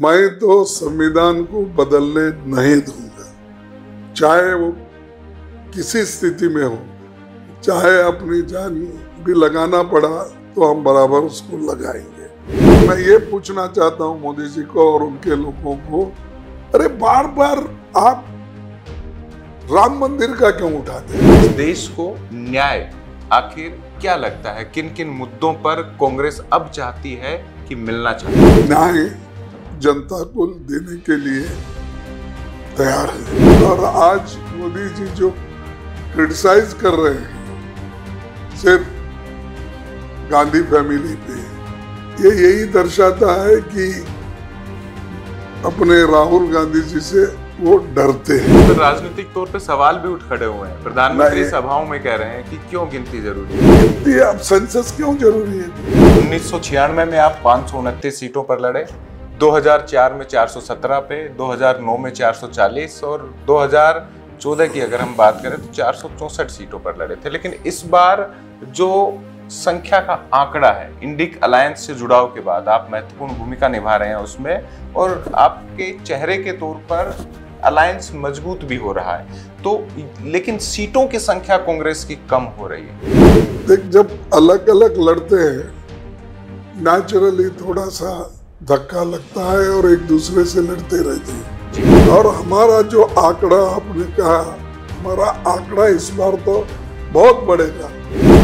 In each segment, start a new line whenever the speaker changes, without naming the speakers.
मैं तो संविधान को बदलने नहीं दूँगा। चाहे वो किसी स्थिति में हो चाहे अपनी जान भी लगाना पड़ा तो हम बराबर उसको लगाएँगे। मैं ये पूछना चाहता हूँ मोदी जी को और उनके लोगों को अरे बार बार आप राम मंदिर का क्यों उठाते हैं?
देश को न्याय आखिर क्या लगता है? किन किन मुद्दों पर कांग्रेस अब चाहती है कि मिलना चाहिए
न्याय जनता को देने के लिए तैयार है। और आज मोदी जी जो क्रिटिसाइज कर रहे हैं सिर्फ़ गांधी फैमिली पे ये यही दर्शाता है कि अपने राहुल गांधी जी से वो डरते हैं।
तो राजनीतिक तौर पे सवाल भी उठ खड़े हुए हैं। प्रधानमंत्री सभाओं में कह रहे हैं कि क्यों गिनती ज़रूरी है?
ये अब सेंसस क्यों ज़रूरी है?
उन्नीस सौ छियानवे में आप पाँच सौ उनतीस सीटों पर लड़े। 2004 में 417 पे 2009 में 440 और 2014 की अगर हम बात करें तो चार सौ चौंसठ सीटों पर लड़े थे। लेकिन इस बार जो संख्या का आंकड़ा है, इंडिक अलायंस से जुड़ाव के बाद आप महत्वपूर्ण भूमिका निभा रहे हैं उसमें और आपके चेहरे के तौर पर अलायंस मज़बूत भी हो रहा है। तो लेकिन सीटों की संख्या कांग्रेस की कम हो रही है।
देख, जब अलग अलग लड़ते हैं नेचुरली थोड़ा सा धक्का लगता है और एक दूसरे से लड़ते रहते हैं। और हमारा जो आंकड़ा आपने कहा हमारा आंकड़ा इस बार तो बहुत बढ़ेगा।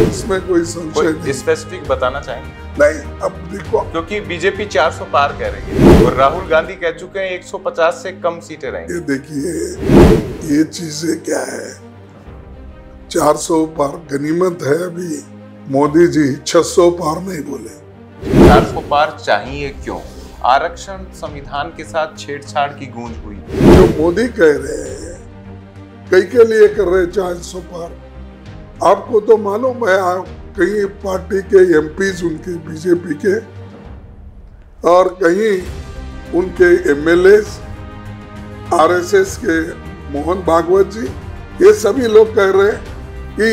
इसमें कोई संशय नहीं।
स्पेसिफिक बताना चाहेंगे?
नहीं अब देखो।
क्योंकि बीजेपी 400 पार कह रही है और राहुल गांधी कह चुके हैं 150 से कम सीटें रहेंगी।
ये देखिए ये चीज़ें क्या है? 400 पार गनीमत है अभी। मोदी जी 600 पार नहीं बोले।
400 पार चाहिए क्यों? आरक्षण संविधान के साथ छेड़छाड़ की गूंज हुई।
जो मोदी कह रहे हैं, कई के लिए कर रहे चार सौ पार। आपको तो मालूम है, आप कई पार्टी के एमपीज उनके बीजेपी के, और कहीं उनके एमएलए आरएसएस के मोहन भागवत जी, ये सभी लोग कह रहे हैं कि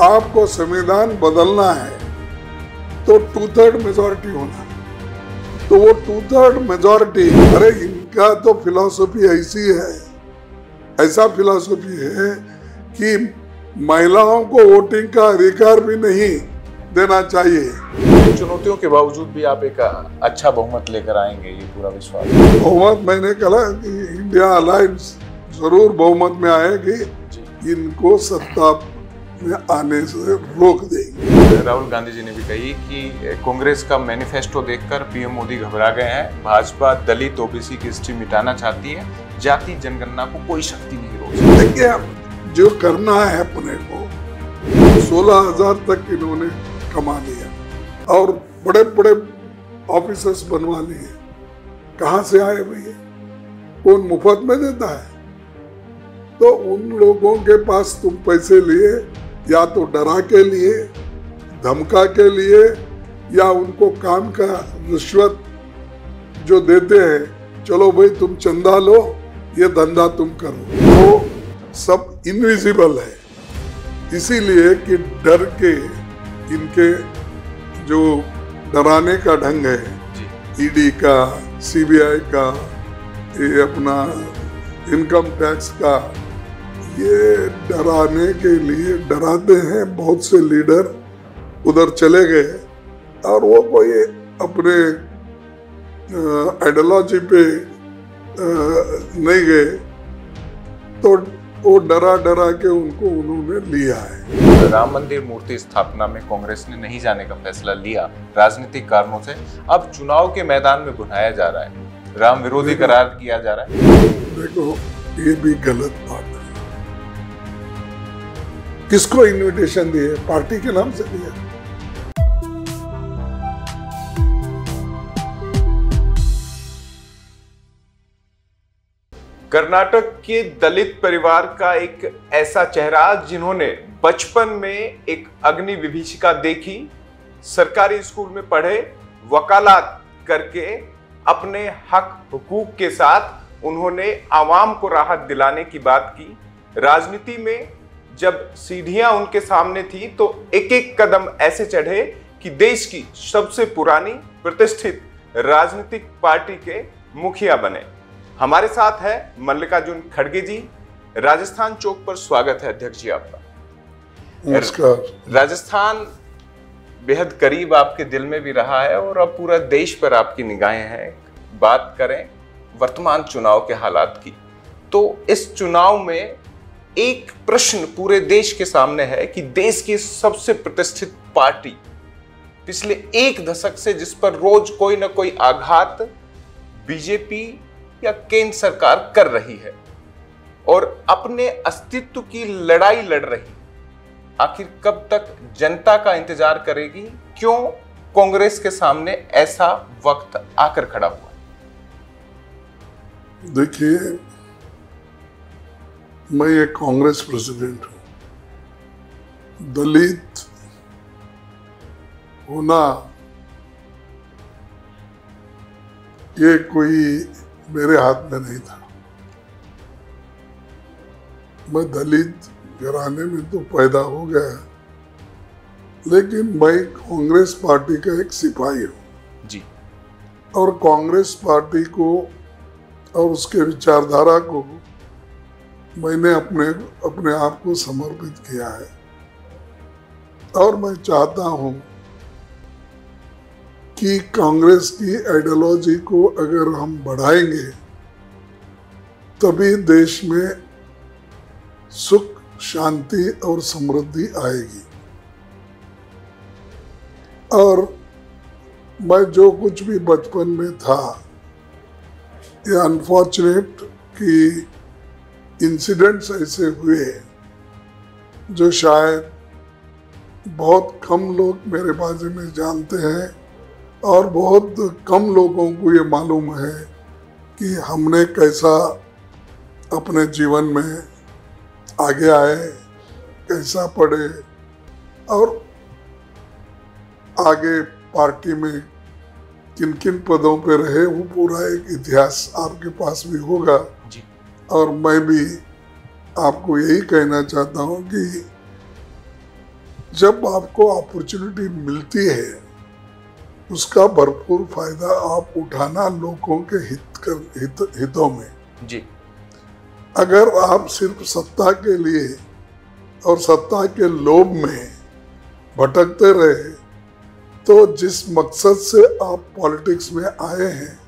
आपको संविधान बदलना है। तो टू थर्ड मेजोरिटी होना। तो वो टू थर्ड मेजोरिटी अरे इनका तो फिलॉसफी ऐसी है ऐसा फिलॉसफी है कि महिलाओं को वोटिंग का अधिकार भी नहीं देना चाहिए।
चुनौतियों के बावजूद भी आप एक अच्छा बहुमत लेकर आएँगे ये पूरा विश्वास।
बहुमत मैंने कहा इंडिया अलायंस ज़रूर बहुमत में आएगी इनको सत्ता में आने से रोक देंगे।
राहुल गांधी जी ने भी कही कि कांग्रेस का मैनिफेस्टो देखकर पीएम मोदी घबरा गए हैं। भाजपा दलित ओबीसी की हिस्ट्री मिटाना चाहती है। जाति जनगणना को कोई शक्ति नहीं रोक सकती।
देखिए जो करना है अपने को सोलह हज़ार तक इन्होंने कमा लिया और बड़े बड़े ऑफिसर्स बनवा लिए कहाँ से आए भैया? कौन मुफ़्त में देता है? तो उन लोगों के पास तुम पैसे लिए या तो डरा के लिए धमका के लिए या उनको काम का रिश्वत जो देते हैं चलो भाई तुम चंदा लो ये धंधा तुम करो। वो सब इनविजिबल है। इसीलिए कि डर के इनके जो डराने का ढंग है ईडी का सीबीआई का ये अपना इनकम टैक्स का ये डराने के लिए डराते हैं बहुत से लीडर। उधर चले गए और वो कोई अपने आइडियोलॉजी पे अ, नहीं गए। तो वो डरा डरा के उनको उन्होंने लिया है।
राम मंदिर मूर्ति स्थापना में कांग्रेस ने नहीं जाने का फैसला लिया राजनीतिक कारणों से। अब चुनाव के मैदान में बुलाया जा रहा है। राम विरोधी करार किया जा रहा है।
देखो ये भी गलत बात किसको इनविटेशन दिए पार्टी के नाम से दिया
कर्नाटक के दलित परिवार का एक ऐसा चेहरा जिन्होंने बचपन में एक अग्नि विभीषिका देखी, सरकारी स्कूल में पढ़े, वकालत करके अपने हक हुकूक के साथ उन्होंने आवाम को राहत दिलाने की बात की। राजनीति में जब सीढ़ियाँ उनके सामने थी तो एक एक कदम ऐसे चढ़े कि देश की सबसे पुरानी प्रतिष्ठित राजनीतिक पार्टी के मुखिया बने। हमारे साथ है मल्लिकार्जुन खड़गे जी। राजस्थान चौक पर स्वागत है अध्यक्ष जी आपका।
नमस्कार।
राजस्थान बेहद करीब आपके दिल में भी रहा है और अब पूरा देश पर आपकी निगाहें हैं। बात करें वर्तमान चुनाव के हालात की तो इस चुनाव में एक प्रश्न पूरे देश के सामने है कि देश की सबसे प्रतिष्ठित पार्टी पिछले एक दशक से जिस पर रोज कोई ना कोई आघात बीजेपी या केंद्र सरकार कर रही है और अपने अस्तित्व की लड़ाई लड़ रही। आखिर कब तक जनता का इंतज़ार करेगी? क्यों कांग्रेस के सामने ऐसा वक्त आकर खड़ा हुआ?
देखिए मैं एक कांग्रेस प्रेसिडेंट हूँ। दलित होना ये कोई मेरे हाथ में नहीं था। मैं दलित घराने में तो पैदा हो गया लेकिन मैं कांग्रेस पार्टी का एक सिपाही हूँ।
जी।
और कांग्रेस पार्टी को और उसके विचारधारा को मैंने अपने अपने आप को समर्पित किया है। और मैं चाहता हूँ कि कांग्रेस की आइडियोलॉजी को अगर हम बढ़ाएँगे, तभी देश में सुख, शांति और समृद्धि आएगी। और मैं जो कुछ भी बचपन में था, ये अनफॉर्चुनेट कि इंसिडेंट्स ऐसे हुए जो शायद बहुत कम लोग मेरे बारे में जानते हैं और बहुत कम लोगों को ये मालूम है कि हमने कैसा अपने जीवन में आगे आए, कैसा पढ़े और आगे पार्टी में किन किन पदों पे रहे, वो पूरा एक इतिहास आपके पास भी होगा।
जी।
और मैं भी आपको यही कहना चाहता हूँ कि जब आपको अपॉर्चुनिटी मिलती है उसका भरपूर फ़ायदा आप उठाना लोगों के हित कर हित, हितों में।
जी।
अगर आप सिर्फ़ सत्ता के लिए और सत्ता के लोभ में भटकते रहे तो जिस मकसद से आप पॉलिटिक्स में आए हैं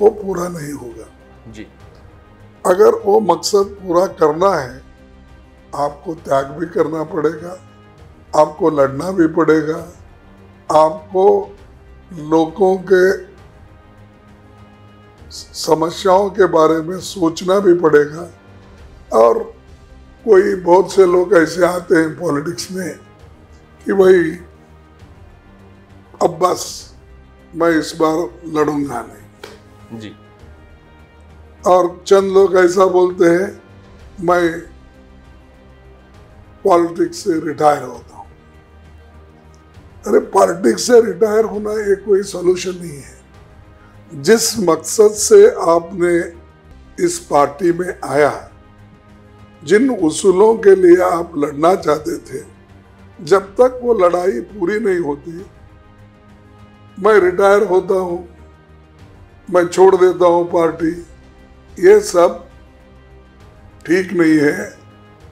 वो पूरा नहीं होगा।
जी।
अगर वो मकसद पूरा करना है, आपको त्याग भी करना पड़ेगा, आपको लड़ना भी पड़ेगा, आपको लोगों के समस्याओं के बारे में सोचना भी पड़ेगा। और कोई बहुत से लोग ऐसे आते हैं पॉलिटिक्स में कि भाई, अब बस मैं इस बार लड़ूँगा नहीं।
जी।
और चंद लोग ऐसा बोलते हैं, मैं पॉलिटिक्स से रिटायर होता हूँ. अरे, पॉलिटिक्स से रिटायर होना ये कोई सोल्यूशन नहीं है। जिस मकसद से आपने इस पार्टी में आया, जिन उसूलों के लिए आप लड़ना चाहते थे, जब तक वो लड़ाई पूरी नहीं होती, मैं रिटायर होता हूँ, मैं छोड़ देता हूँ पार्टी ये सब ठीक नहीं है।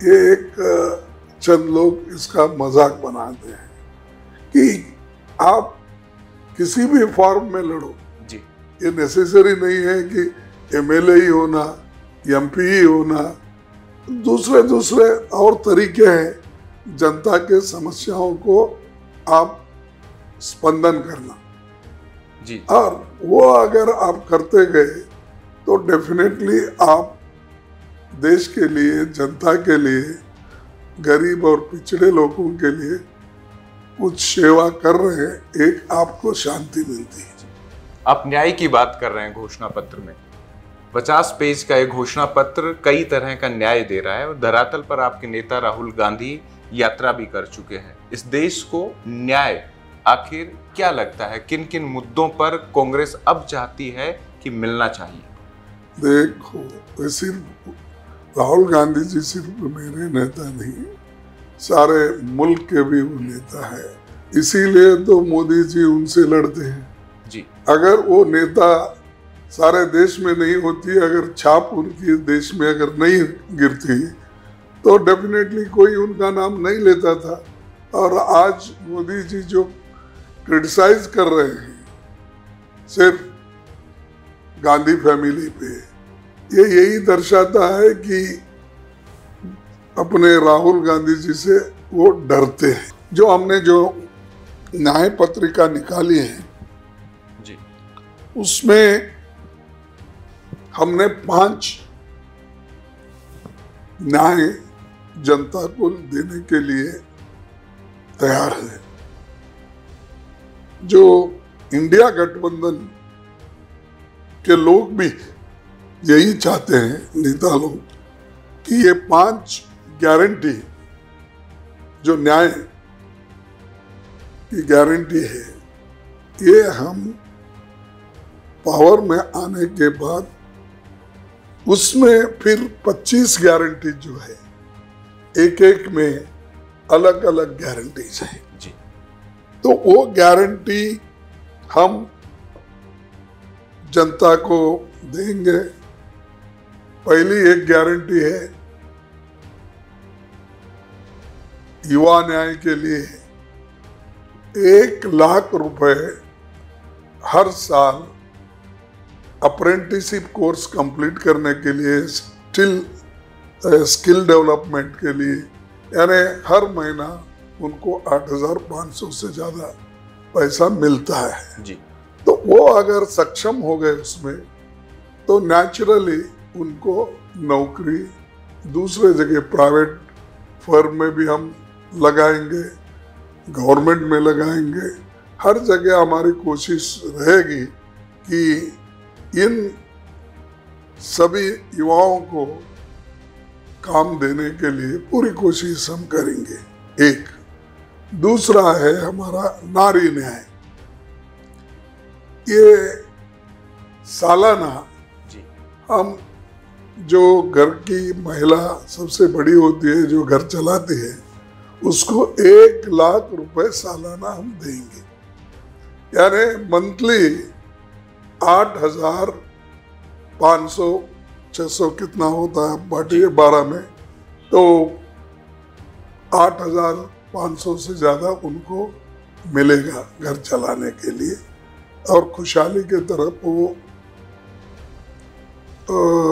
ये एक चंद लोग इसका मज़ाक बनाते हैं कि आप किसी भी फॉर्म में लड़ो।
जी।
ये नेसेसरी नहीं है कि एमएलए ही होना एमपी ही होना। दूसरे दूसरे और तरीके हैं जनता के समस्याओं को आप स्पंदन करना।
जी।
और वो अगर आप करते गए तो डेफिनेटली आप देश के लिए, जनता के लिए, गरीब और पिछड़े लोगों के लिए कुछ सेवा कर रहे हैं, एक आपको शांति मिलती है।
आप न्याय की बात कर रहे हैं घोषणा पत्र में। पचास पेज का एक घोषणा पत्र कई तरह का न्याय दे रहा है और धरातल पर आपके नेता राहुल गांधी यात्रा भी कर चुके हैं। इस देश को न्याय आखिर क्या लगता है? किन किन मुद्दों पर कांग्रेस अब चाहती है कि मिलना चाहिए?
देखो सिर्फ़ राहुल गांधी जी सिर्फ़ मेरे नेता नहीं सारे मुल्क के भी वो नेता है। इसीलिए तो मोदी जी उनसे लड़ते हैं।
जी।
अगर वो नेता सारे देश में नहीं होती अगर छाप उनकी देश में अगर नहीं गिरती तो डेफिनेटली कोई उनका नाम नहीं लेता था। और आज मोदी जी जो क्रिटिसाइज कर रहे हैं सिर्फ़ गांधी फैमिली पे। ये यही दर्शाता है कि अपने राहुल गांधी जी से वो डरते हैं। जो हमने जो न्याय पत्रिका निकाली है
जी।
उसमें हमने पाँच न्याय जनता को देने के लिए तैयार है। जो इंडिया गठबंधन के लोग भी यही चाहते हैं नेता लोग कि ये पाँच गारंटी जो न्याय की गारंटी है ये हम पावर में आने के बाद उसमें फिर 25 गारंटी जो है एक एक में अलग अलग गारंटीज है।
जी।
तो वो गारंटी हम जनता को देंगे पहली एक गारंटी है युवा न्याय के लिए एक लाख रुपए हर साल अप्रेंटिसिप कोर्स कंप्लीट करने के लिए स्टिल स्किल डेवलपमेंट के लिए यानी हर महीना उनको आठ हज़ार पाँच सौ से ज़्यादा पैसा मिलता है।
जी।
तो वो अगर सक्षम हो गए उसमें तो नेचुरली उनको नौकरी दूसरे जगह प्राइवेट फर्म में भी हम लगाएँगे गवर्नमेंट में लगाएँगे। हर जगह हमारी कोशिश रहेगी कि इन सभी युवाओं को काम देने के लिए पूरी कोशिश हम करेंगे। एक। दूसरा है हमारा नारी न्याय। ये सालाना हम जो घर की महिला सबसे बड़ी होती है जो घर चलाती है उसको एक लाख रुपए सालाना हम देंगे। यानी मंथली आठ हज़ार पाँच सौ छः सौ कितना होता है बाटिए बारह में तो आठ हज़ार पाँच सौ से ज़्यादा उनको मिलेगा घर चलाने के लिए। और खुशहाली के तरफ़ वो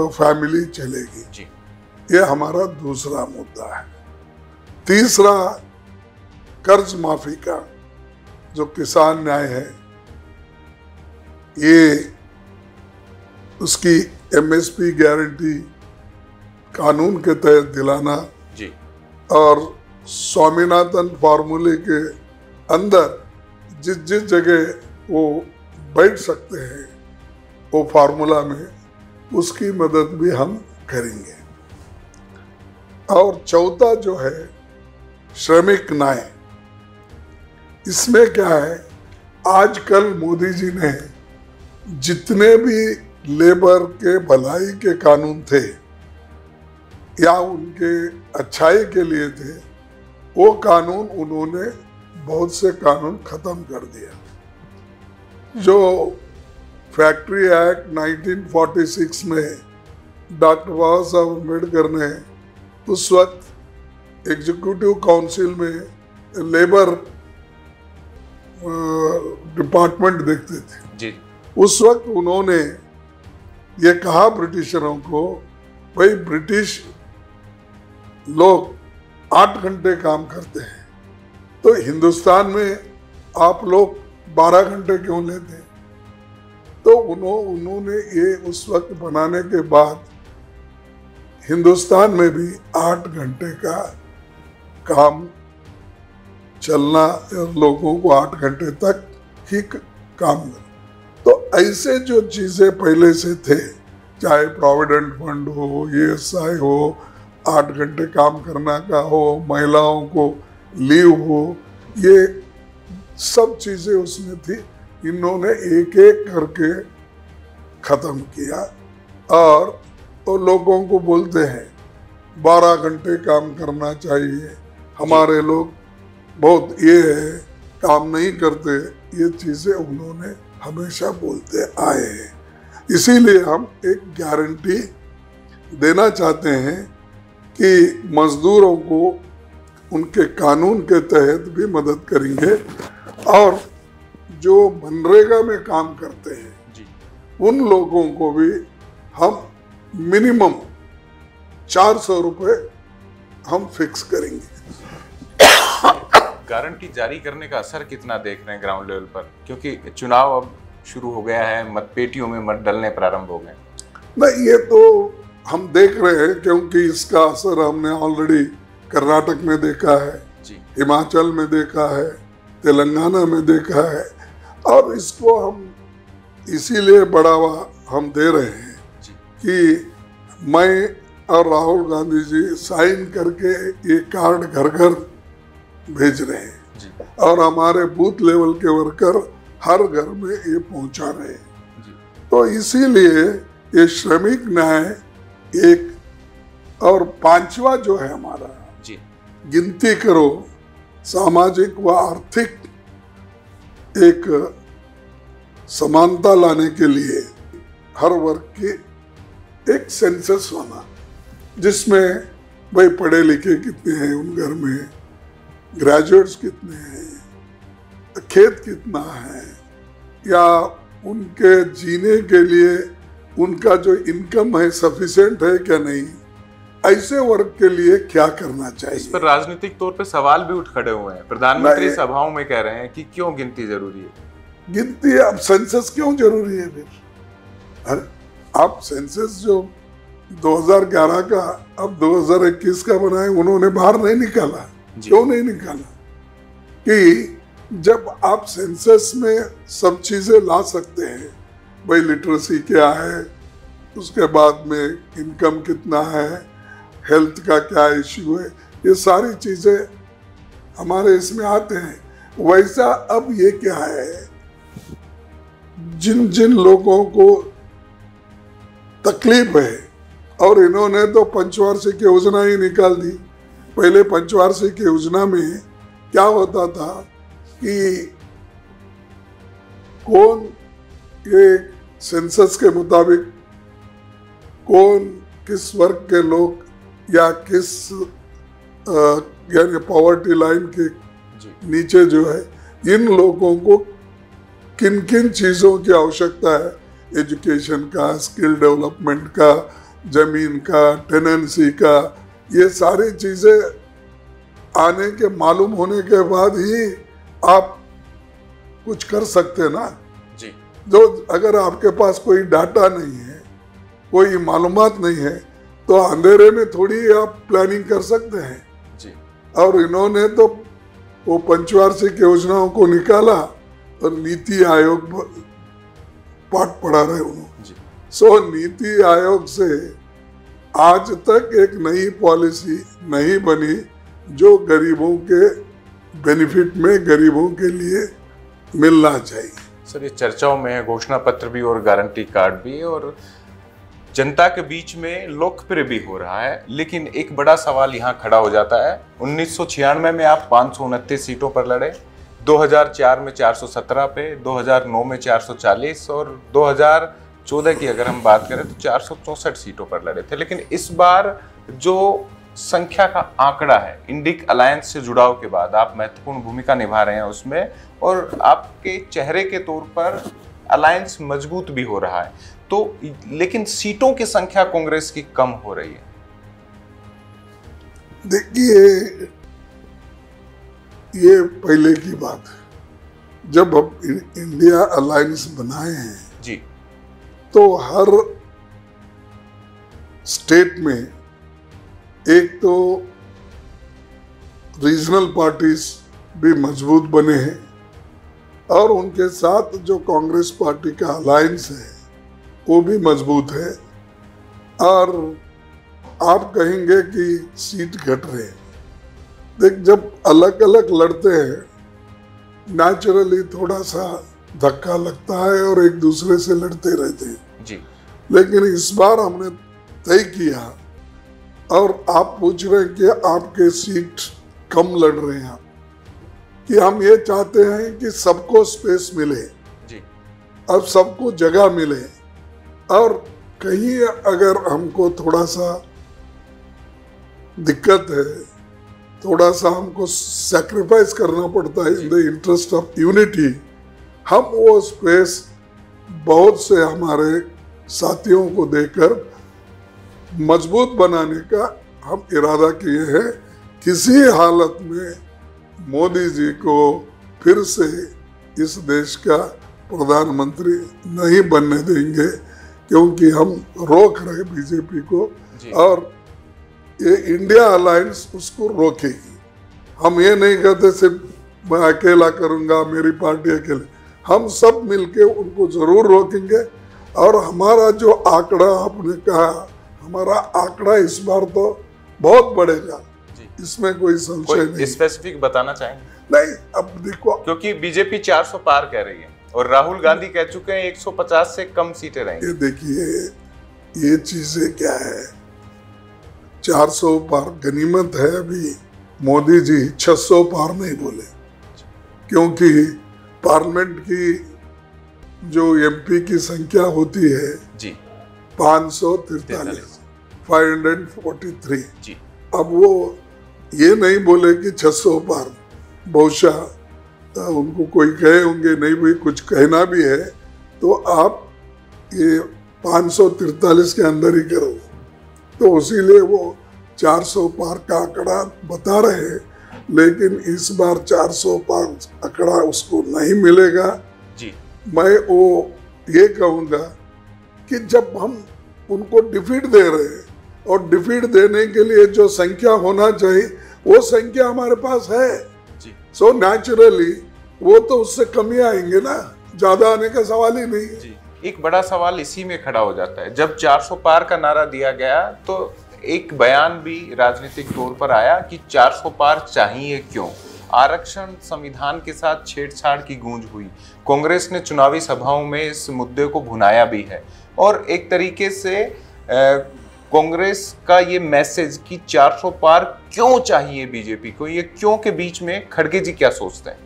फैमिली चलेगी।
जी।
ये हमारा दूसरा मुद्दा है। तीसरा कर्ज माफ़ी का जो किसान न्याय है ये उसकी एमएसपी गारंटी कानून के तहत दिलाना
जी।
और स्वामीनाथन फार्मूले के अंदर जिस जिस जगह वो बैठ सकते हैं वो फार्मूला में उसकी मदद भी हम करेंगे। और चौथा जो है, श्रमिक न्याय। इसमें क्या है, आजकल मोदी जी ने जितने भी लेबर के भलाई के कानून थे, या उनके अच्छाई के लिए थे, वो कानून उन्होंने बहुत से कानून खत्म कर दिया। जो फैक्ट्री एक्ट 1946 में डॉक्टर बाबा साहब अंबेडकर ने उस वक्त एग्जीक्यूटिव काउंसिल में लेबर डिपार्टमेंट देखते थे।
जी।
उस वक्त उन्होंने ये कहा ब्रिटिशरों को भाई ब्रिटिश लोग आठ घंटे काम करते हैं तो हिंदुस्तान में आप लोग बारह घंटे क्यों लेते हैं? तो उन्हों, उन्होंने ये उस वक्त बनाने के बाद हिंदुस्तान में भी आठ घंटे का काम चलना लोगों को आठ घंटे तक ही काम करना तो ऐसे जो चीज़ें पहले से थे, चाहे प्रोविडेंट फंड हो ई हो, आठ घंटे काम करना का हो, महिलाओं को लीव हो, ये सब चीज़ें उसमें थी। इन्होंने एक एक करके ख़त्म किया और तो लोगों को बोलते हैं, बारह घंटे काम करना चाहिए। हमारे लोग बहुत ये है, काम नहीं करते, ये चीज़ें उन्होंने हमेशा बोलते आए हैं। इसीलिए हम एक गारंटी देना चाहते हैं कि मजदूरों को उनके कानून के तहत भी मदद करेंगे और जो मनरेगा में काम करते हैं
जी।
उन लोगों को भी हम मिनिमम चार सौ रुपये हम फिक्स करेंगे।
गारंटी जारी करने का असर कितना देख रहे हैं ग्राउंड लेवल पर? क्योंकि चुनाव अब शुरू हो गया है मतपेटियों में मत डलने प्रारंभ हो गए
नहीं ये तो हम देख रहे हैं क्योंकि इसका असर हमने ऑलरेडी कर्नाटक में देखा है
जी।
हिमाचल में देखा है तेलंगाना में देखा है। और इसको हम इसीलिए बढ़ावा हम दे रहे हैं कि मैं और राहुल गांधी जी साइन करके ये कार्ड घर घर भेज रहे हैं। और हमारे बूथ लेवल के वर्कर हर घर में ये पहुँचा रहे हैं। तो इसीलिए ये श्रमिक न्याय एक और पांचवा जो है हमारा गिनती करो सामाजिक व आर्थिक एक समानता लाने के लिए हर वर्ग की एक सेंसस होना जिसमें भाई पढ़े लिखे कितने हैं उन घर में ग्रेजुएट्स कितने हैं खेत कितना है या उनके जीने के लिए उनका जो इनकम है सफिशिएंट है क्या नहीं ऐसे वर्ग के लिए क्या करना चाहिए?
इस पर राजनीतिक तौर पे सवाल भी उठ खड़े हुए हैं। प्रधानमंत्री सभाओं में कह रहे हैं कि क्यों गिनती ज़रूरी है?
गिनती है अब सेंसस क्यों ज़रूरी है फिर? अरे आप सेंसस जो 2011 का अब 2021 का बनाए उन्होंने बाहर नहीं निकाला। क्यों नहीं निकाला? कि जब आप सेंसस में सब चीज़ें ला सकते हैं भाई लिटरेसी क्या है उसके बाद में इनकम कितना है हेल्थ का क्या इश्यू है ये सारी चीज़ें हमारे इसमें आते हैं। वैसा अब ये क्या है? जिन जिन लोगों को तकलीफ़ है और इन्होंने तो पंचवार्षिक योजना ही निकाल दी। पहले पंचवार्षिक योजना में क्या होता था कि कौन ये सेंसस के मुताबिक कौन किस वर्ग के लोग या किस यानी पॉवर्टी लाइन के नीचे जो है इन लोगों को किन किन चीज़ों की आवश्यकता है? एजुकेशन का स्किल डेवलपमेंट का ज़मीन का टेनेंसी का ये सारी चीज़ें आने के मालूम होने के बाद ही आप कुछ कर सकते हैं ना?
जी।
जो अगर आपके पास कोई डाटा नहीं है कोई मालूम नहीं है तो अंधेरे में थोड़ी आप प्लानिंग कर सकते हैं।
जी।
और इन्होंने तो वो पंचवार्षिक योजनाओं को निकाला। और नीति आयोग पाठ पढ़ा रहे उन्होंने सो नीति आयोग से आज तक एक नई पॉलिसी नहीं बनी जो गरीबों के बेनिफिट में गरीबों के लिए मिलना चाहिए।
सर ये चर्चाओं में घोषणा पत्र भी और गारंटी कार्ड भी और जनता के बीच में लोकप्रिय भी हो रहा है लेकिन एक बड़ा सवाल यहाँ खड़ा हो जाता है। उन्नीस सौ छियानवे में आप पाँच सौ उनतीस सीटों पर लड़े 2004 में 417 पे 2009 में 440 और 2014 की अगर हम बात करें तो चार सीटों पर लड़े थे। लेकिन इस बार जो संख्या का आंकड़ा है, इंडिक अलायंस से जुड़ाव के बाद आप महत्वपूर्ण भूमिका निभा रहे हैं उसमें और आपके चेहरे के तौर पर अलायंस मज़बूत भी हो रहा है। तो लेकिन सीटों की संख्या कांग्रेस की कम हो रही है।
देखिए ये पहले की बात है। जब हम इंडिया अलायंस बनाए हैं
जी।
तो हर स्टेट में एक तो रीजनल पार्टीज़ भी मज़बूत बने हैं और उनके साथ जो कांग्रेस पार्टी का अलायंस है वो भी मज़बूत है। और आप कहेंगे कि सीट घट रहे हैं। देख जब अलग अलग लड़ते हैं नेचुरली थोड़ा सा धक्का लगता है और एक दूसरे से लड़ते रहते हैं।
जी।
लेकिन इस बार हमने तय किया और आप पूछ रहे हैं कि आपके सीट कम लड़ रहे हैं कि हम ये चाहते हैं कि सबको स्पेस मिले
जी।
अब सबको जगह मिले और कहीं अगर हमको थोड़ा सा दिक्कत है थोड़ा सा हमको सेक्रीफाइस करना पड़ता है in the interest of unity हम वो स्पेस बहुत से हमारे साथियों को देकर मज़बूत बनाने का हम इरादा किए हैं। किसी हालत में मोदी जी को फिर से इस देश का प्रधानमंत्री नहीं बनने देंगे क्योंकि हम रोक रहे बीजेपी को और ये इंडिया अलायंस उसको रोकेगी। हम ये नहीं कहते सिर्फ़ मैं अकेला करूँगा मेरी पार्टी अकेले। हम सब मिलके उनको ज़रूर रोकेंगे। और हमारा जो आंकड़ा आपने कहा हमारा आंकड़ा इस बार तो बहुत बढ़ेगा। इसमें कोई संशय नहीं।
स्पेसिफिक बताना चाहेंगे?
नहीं अब देखो।
क्योंकि बीजेपी 400 पार कह रही है और राहुल गांधी कह चुके हैं 150 से कम सीटें रहेंगी।
ये देखिए ये चीज़ें क्या है? 400 पार गनीमत है अभी। मोदी जी 600 पार नहीं बोले। क्योंकि पार्लियामेंट की जो एमपी की संख्या होती है
जी।
पाँच सौ तिरतालीस। फाइव हंड्रेड फोर्टी थ्री अब वो ये नहीं बोले कि 600 पार। बहुशः उनको कोई कहे होंगे नहीं भाई कुछ कहना भी है तो आप ये पाँच सौ तिरतालीस के अंदर ही करो। तो इसीलिए वो 400 पार का आंकड़ा बता रहे हैं लेकिन इस बार 400 पार आंकड़ा उसको नहीं मिलेगा।
जी।
मैं वो ये कहूँगा कि जब हम उनको डिफीट दे रहे हैं और डिफीट देने के लिए जो संख्या होना चाहिए वो संख्या हमारे पास है। सो नेचुरली वो तो उससे कमी आएँगे ना ज़्यादा आने का सवाल ही नहीं है।
जी। एक बड़ा सवाल इसी में खड़ा हो जाता है। जब 400 पार का नारा दिया गया तो एक बयान भी राजनीतिक तौर पर आया कि 400 पार चाहिए क्यों? आरक्षण संविधान के साथ छेड़छाड़ की गूंज हुई। कांग्रेस ने चुनावी सभाओं में इस मुद्दे को भुनाया भी है। और एक तरीके से कांग्रेस का ये मैसेज कि 400 पार क्यों चाहिए बीजेपी को? ये क्यों के बीच में खड़गे जी क्या सोचते हैं?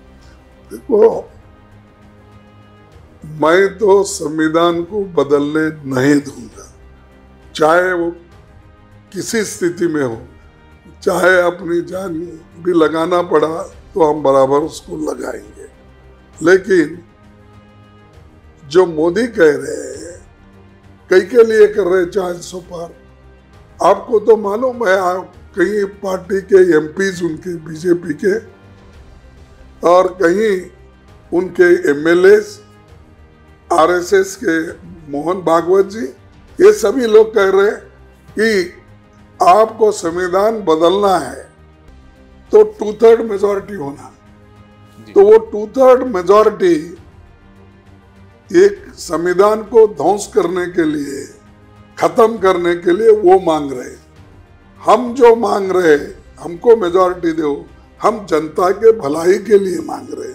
मैं तो संविधान को बदलने नहीं दूँगा। चाहे वो किसी स्थिति में हो, चाहे अपनी जान भी लगाना पड़ा तो हम बराबर उसको लगाएँगे। लेकिन जो मोदी कह रहे हैं, कई के लिए कर रहे चार सौ पार, आपको तो मालूम है, आप कई पार्टी के एमपीज उनके बीजेपी के, और कहीं उनके एमएलए आरएसएस के मोहन भागवत जी ये सभी लोग कह रहे हैं कि आपको संविधान बदलना है तो टू थर्ड मेजोरिटी होना तो वो टू थर्ड मेजोरिटी एक संविधान को ध्वंस करने के लिए खत्म करने के लिए वो मांग रहे हम जो मांग रहे हमको मेजोरिटी दो। हम जनता के भलाई के लिए मांग रहे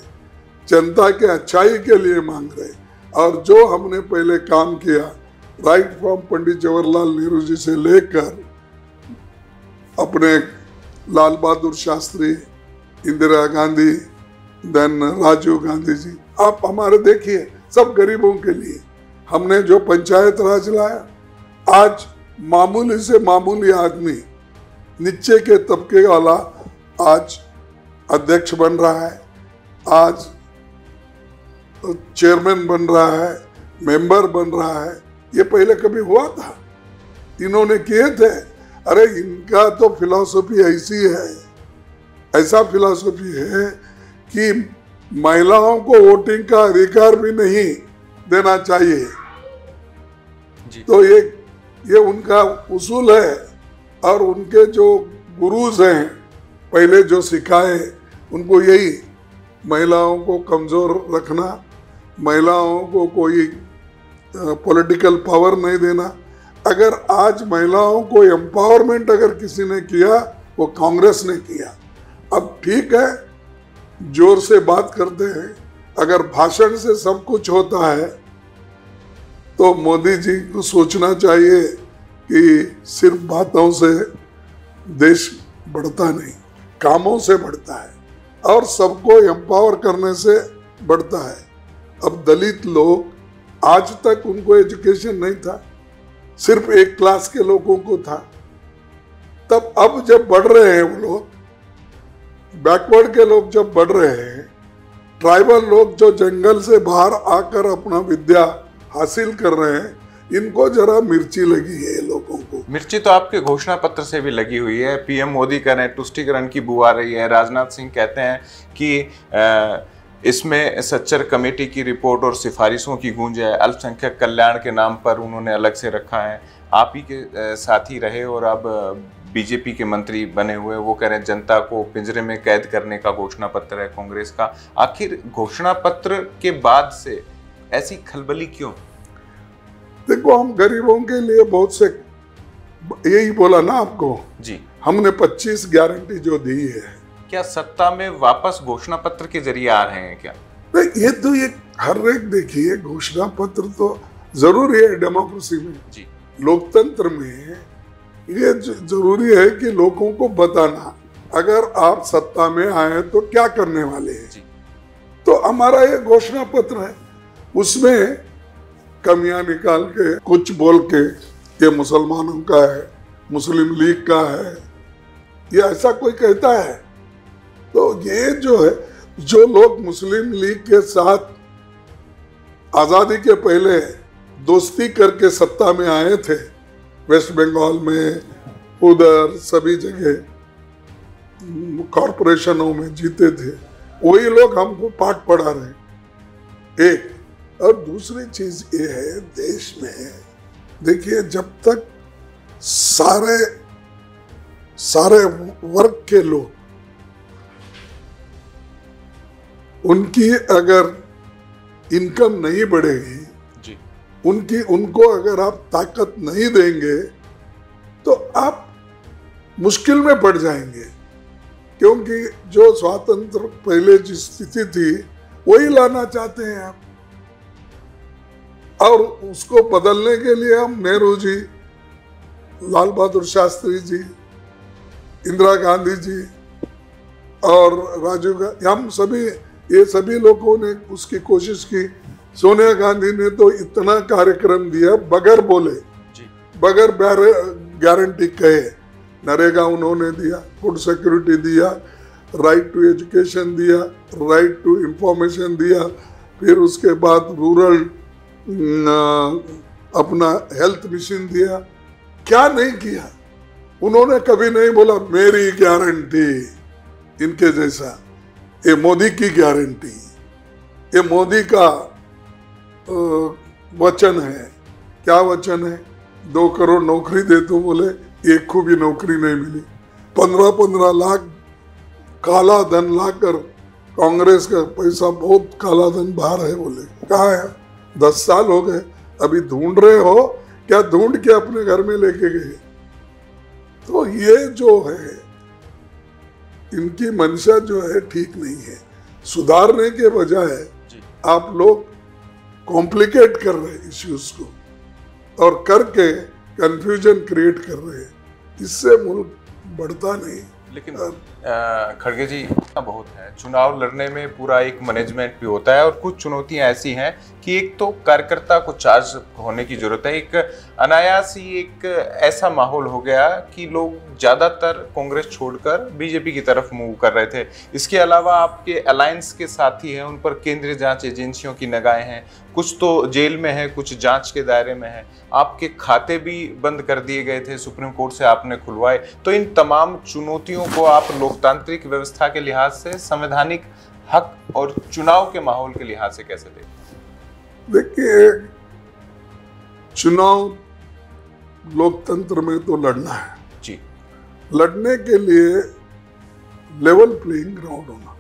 जनता के अच्छाई के लिए मांग रहे और जो हमने पहले काम किया राइट फ्रॉम पंडित जवाहरलाल नेहरू जी से लेकर अपने लाल बहादुर शास्त्री, इंदिरा गांधी देन राजीव गांधी जी। आप हमारे देखिए, सब गरीबों के लिए। हमने जो पंचायत राज लाया, आज मामूली से मामूली आदमी नीचे के तबके वाला आज अध्यक्ष बन रहा है। आज चेयरमैन बन रहा है मेंबर बन रहा है ये पहले कभी हुआ था? इन्होंने किए थे? अरे इनका तो फिलॉसफी ऐसी है ऐसा फिलॉसफी है कि महिलाओं को वोटिंग का अधिकार भी नहीं देना चाहिए।
जी।
तो ये ये उनका उसूल है और उनके जो गुरुज हैं पहले जो सिखाए उनको यही महिलाओं को कमज़ोर रखना महिलाओं को कोई पॉलिटिकल पावर नहीं देना। अगर आज महिलाओं को एम्पावरमेंट अगर किसी ने किया, वो कांग्रेस ने किया। अब ठीक है, ज़ोर से बात करते हैं। अगर भाषण से सब कुछ होता है तो मोदी जी को सोचना चाहिए कि सिर्फ़ बातों से देश बढ़ता नहीं, कामों से बढ़ता है और सबको एम्पावर करने से बढ़ता है। अब दलित लोग आज तक उनको एजुकेशन नहीं था, सिर्फ़ एक क्लास के लोगों को था। तब, अब जब बढ़ रहे हैं वो लोग, बैकवर्ड के लोग जब बढ़ रहे हैं, ट्राइबल लोग जो जंगल से बाहर आकर अपना विद्या हासिल कर रहे हैं, इनको जरा मिर्ची लगी है लोगों को।
मिर्ची तो आपके घोषणा पत्र से भी लगी हुई है। पीएम मोदी कह रहे हैं तुष्टिकरण की बुआ रही है। राजनाथ सिंह कहते हैं कि इसमें सच्चर कमेटी की रिपोर्ट और सिफारिशों की गूंज है। अल्पसंख्यक कल्याण के नाम पर उन्होंने अलग से रखा है। आप ही के साथ ही रहे और अब बीजेपी के मंत्री बने हुए वो कह रहे हैं जनता को पिंजरे में कैद करने का घोषणा पत्र है कांग्रेस का। आखिर घोषणा पत्र के बाद से ऐसी खलबली क्यों?
देखो हम गरीबों के लिए बहुत से यही बोला ना आपको?
जी।
हमने 25 गारंटी जो दी है
क्या सत्ता में वापस घोषणा पत्र के ज़रिए आ रहे हैं क्या?
ये तो ये हर एक देखिए घोषणा पत्र तो ज़रूरी है डेमोक्रेसी में।
जी।
लोकतंत्र में ये ज़रूरी है कि लोगों को बताना अगर आप सत्ता में आए तो क्या करने वाले हैं? तो हमारा ये घोषणा पत्र है। उसमें कमियाँ निकाल के कुछ बोल के ये मुसलमानों का है मुस्लिम लीग का है ये ऐसा कोई कहता है? तो ये जो है, जो लोग मुस्लिम लीग के साथ आज़ादी के पहले दोस्ती करके सत्ता में आए थे, वेस्ट बंगाल में, उधर सभी जगह, कॉरपोरेशनों में जीते थे, वही लोग हमको पाठ पढ़ा रहे एक और दूसरी चीज़ ये है, देश में देखिए, जब तक सारे सारे वर्ग के लोग उनकी अगर इनकम नहीं बढ़ेगी
जी।
उनकी उनको अगर आप ताकत नहीं देंगे तो आप मुश्किल में पड़ जाएँगे। क्योंकि जो स्वातंत्र पहले जिस स्थिति थी वही लाना चाहते हैं आप। और उसको बदलने के लिए हम नेहरू जी लाल बहादुर शास्त्री जी इंदिरा गांधी जी और राजीव गांधी हम सभी ये सभी लोगों ने उसकी कोशिश की। सोनिया गांधी ने तो इतना कार्यक्रम दिया बगैर बोले। बगैर गारंटी कहे। नरेगा उन्होंने दिया फ़ूड सिक्योरिटी दिया राइट टू एजुकेशन दिया राइट टू इंफॉर्मेशन दिया। फिर उसके बाद रूरल अपना हेल्थ मिशन दिया। क्या नहीं किया? उन्होंने कभी नहीं बोला मेरी गारंटी इनके जैसा। ये मोदी की गारंटी ये मोदी का वचन है। क्या वचन है? दो करोड़ नौकरी दे तो बोले, एक को भी नौकरी नहीं मिली। पंद्रह पंद्रह लाख काला धन लाकर कांग्रेस का पैसा बहुत काला धन बाहर है बोले। कहा है? दस साल हो गए, अभी ढूंढ रहे हो? क्या ढूंढ के अपने घर में लेके गए? तो ये जो है इनकी मंशा जो है ठीक नहीं है। सुधारने के बजाय आप लोग कॉम्प्लिकेट कर रहे हैं इश्यूज़ को और करके कंफ्यूजन क्रिएट कर रहे हैं। इससे मुल्क बढ़ता नहीं।
लेकिन खड़गे जी बहुत है। चुनाव लड़ने में पूरा एक मैनेजमेंट भी होता है और कुछ चुनौतियाँ ऐसी हैं कि एक तो कार्यकर्ता को चार्ज होने की ज़रूरत है, एक अनायास ही एक ऐसा माहौल हो गया कि लोग ज़्यादातर कांग्रेस छोड़कर बीजेपी की तरफ़ मूव कर रहे थे। इसके अलावा आपके अलायंस के साथी हैं, उन पर केंद्रीय जाँच एजेंसियों की नगाहें हैं। कुछ तो जेल में है, कुछ जाँच के दायरे में है। आपके खाते भी बंद कर दिए गए थे, सुप्रीम कोर्ट से आपने खुलवाए। तो इन तमाम चुनौतियों को आप लोकतांत्रिक व्यवस्था के लिहाज से, संवैधानिक हक और चुनाव के माहौल के लिहाज से कैसे देखते
देखिए चुनाव लोकतंत्र में तो लड़ना है।
जी।
लड़ने के लिए लेवल प्लेइंग ग्राउंड होना।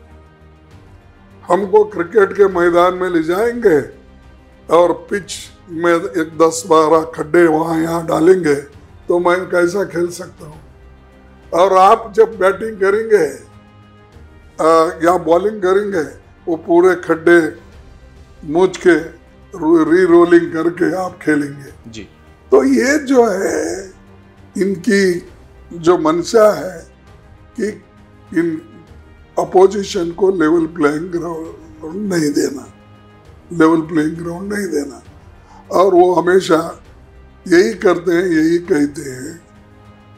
हमको क्रिकेट के मैदान में ले जाएँगे और पिच में एक दस बारह खड्डे वहाँ यहाँ डालेंगे तो मैं कैसा खेल सकता हूँ? और आप जब बैटिंग करेंगे या बॉलिंग करेंगे वो पूरे खड्डे मुझ के री रोलिंग करके आप खेलेंगे।
जी।
तो ये जो है इनकी जो मंशा है कि इन अपोजिशन को लेवल प्लेइंग ग्राउंड नहीं देना। लेवल प्लेइंग ग्राउंड नहीं देना। और वो हमेशा यही करते हैं यही कहते हैं।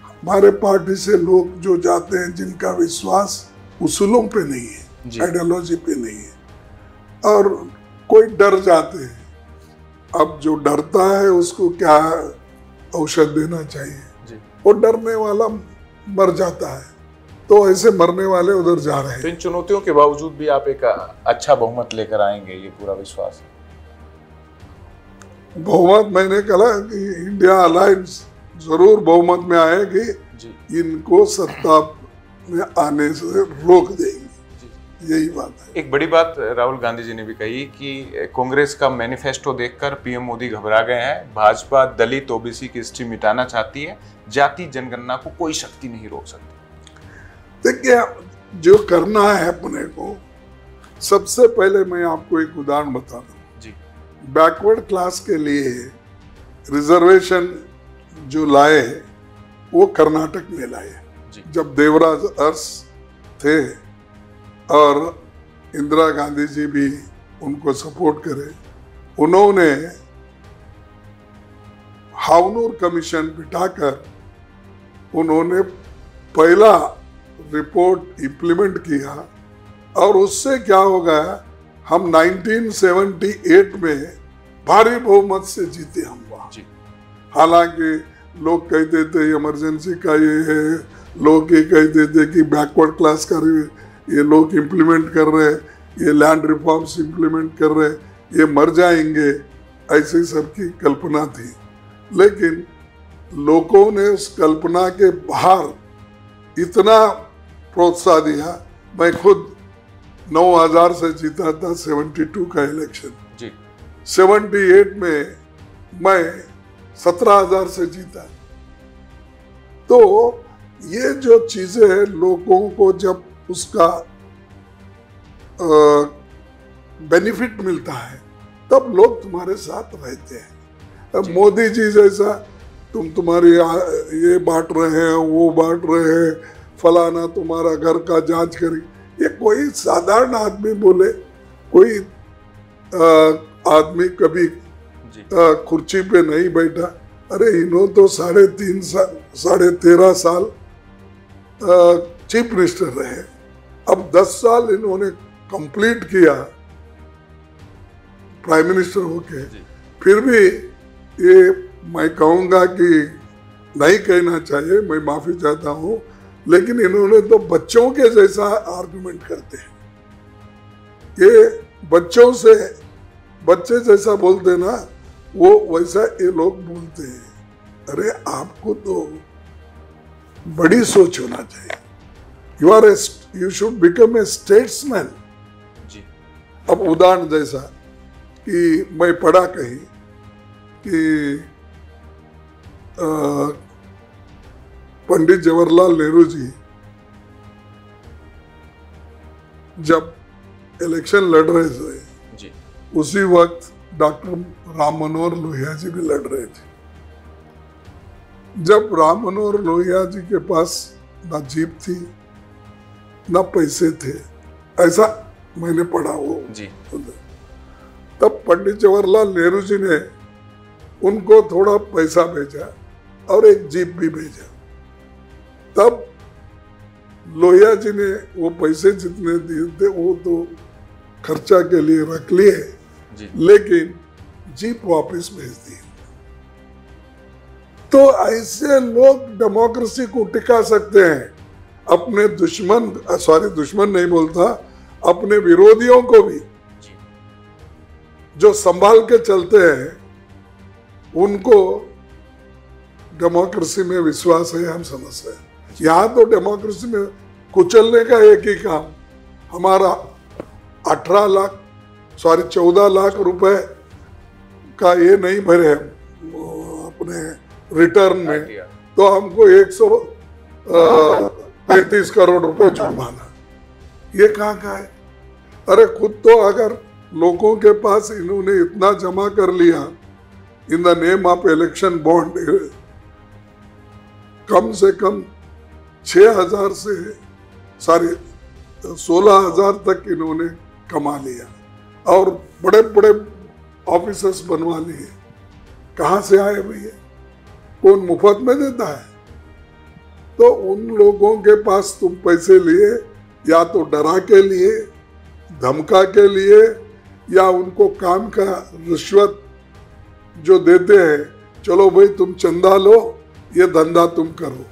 हमारे पार्टी से लोग जो जाते हैं जिनका विश्वास उसूलों पे नहीं है आइडियोलॉजी पे नहीं है और कोई डर जाते हैं। अब जो डरता है उसको क्या औषध देना चाहिए? वो डरने वाला मर जाता है। तो ऐसे मरने वाले उधर जा रहे
तो
हैं
इन चुनौतियों के बावजूद भी आप एक अच्छा बहुमत लेकर आएँगे ये पूरा विश्वास है?
बहुमत मैंने कहा कि इंडिया अलायंस ज़रूर बहुमत में आएगी इनको सत्ता में आने से रोक देंगे। यही बात है।
एक बड़ी बात राहुल गांधी जी ने भी कही कि कांग्रेस का मैनिफेस्टो देखकर पीएम मोदी घबरा गए हैं। भाजपा दलित ओबीसी की हिस्ट्री मिटाना चाहती है। जाति जनगणना को कोई शक्ति नहीं रोक सकती।
देखिए जो करना है अपने को सबसे पहले मैं आपको एक उदाहरण बता दूँ।
जी।
बैकवर्ड क्लास के लिए रिजर्वेशन जो लाए वो कर्नाटक में लाए जब देवराज अर्स थे और इंदिरा गांधी जी भी उनको सपोर्ट करे। उन्होंने हावनूर कमीशन बिठाकर उन्होंने पहला रिपोर्ट इम्प्लीमेंट किया और उससे क्या हो गया हम 1978 में भारी बहुमत से जीते हम वहाँ।
जी।
हालाँकि लोग कहते थे इमरजेंसी का ये है। लोग ये कहते थे कि बैकवर्ड क्लास का ये लोग इम्प्लीमेंट कर रहे हैं ये लैंड रिफॉर्म्स इम्प्लीमेंट कर रहे हैं ये मर जाएँगे ऐसी सबकी कल्पना थी। लेकिन लोगों ने उस कल्पना के बाहर इतना प्रोत्साह दिया। मैं खुद 9000 से जीता था 72 का इलेक्शन
जी।
78 में मैं 17000 से जीता। तो ये जो चीज़ें हैं लोगों को जब उसका बेनिफिट मिलता है तब लोग तुम्हारे साथ रहते हैं। अब मोदी जी जैसा तुम तुम्हारी ये बांट रहे हैं वो बांट रहे हैं फलाना तुम्हारा घर का जाँच करी। ये कोई साधारण आदमी बोले कोई आदमी कभी कुर्सी पे नहीं बैठा। अरे इन्होंने तो साढ़े तीन साल साढ़े तेरह साल चीफ मिनिस्टर रहे। अब दस साल इन्होंने कंप्लीट किया प्राइम मिनिस्टर होके। फिर भी ये मैं कहूँगा कि नहीं कहना चाहिए मैं माफ़ी चाहता हूँ लेकिन इन्होंने तो बच्चों के जैसा आर्गुमेंट करते हैं। ये बच्चों से बच्चे जैसा बोलते ना वो वैसा ये लोग बोलते हैं अरे आपको तो बड़ी सोच होना चाहिए। You are you should become a statesman अब उदाहरण जैसा कि मैं पढ़ा कहीं कि पंडित जवाहरलाल नेहरू जी जब इलेक्शन लड़ रहे थे
जी।
उसी वक्त डॉक्टर राम मनोहर लोहिया जी भी लड़ रहे थे। जब राम मनोहर लोहिया जी के पास ना जीप थी ना पैसे थे ऐसा मैंने पढ़ा वो।
जी।
तब पंडित जवाहरलाल नेहरू जी ने उनको थोड़ा पैसा भेजा और एक जीप भी भेजा। तब लोहिया जी ने वो पैसे जितने दिए थे वो तो खर्चा के लिए रख लिए लेकिन जीप वापस भेज दी तो ऐसे लोग डेमोक्रेसी को टिका सकते हैं। अपने दुश्मन सॉरी दुश्मन नहीं बोलता अपने विरोधियों को भी।
जो।
संभाल के चलते हैं उनको डेमोक्रेसी में विश्वास है हम समझते हैं। यहाँ तो डेमोक्रेसी में कुचलने का एक ही काम हमारा अठारह लाख सॉरी चौदह लाख रुपए का ये नहीं भरे हम अपने रिटर्न में तो हमको एक सौ पैंतीस करोड़ रुपए जुर्माना। ये कहाँ का है? अरे खुद तो अगर लोगों के पास इन्होंने इतना जमा कर लिया, in the name of election bond, कम से कम छह हज़ार से, सॉरी, सोलह हज़ार तक इन्होंने कमा लिया और बड़े बड़े ऑफिसर्स बनवा लिए। कहाँ से आए भैया? कौन मुफ़्त में देता है? तो उन लोगों के पास तुम पैसे लिए या तो डरा के लिए धमका के लिए या उनको काम का रिश्वत जो देते हैं चलो भाई तुम चंदा लो ये धंधा तुम करो।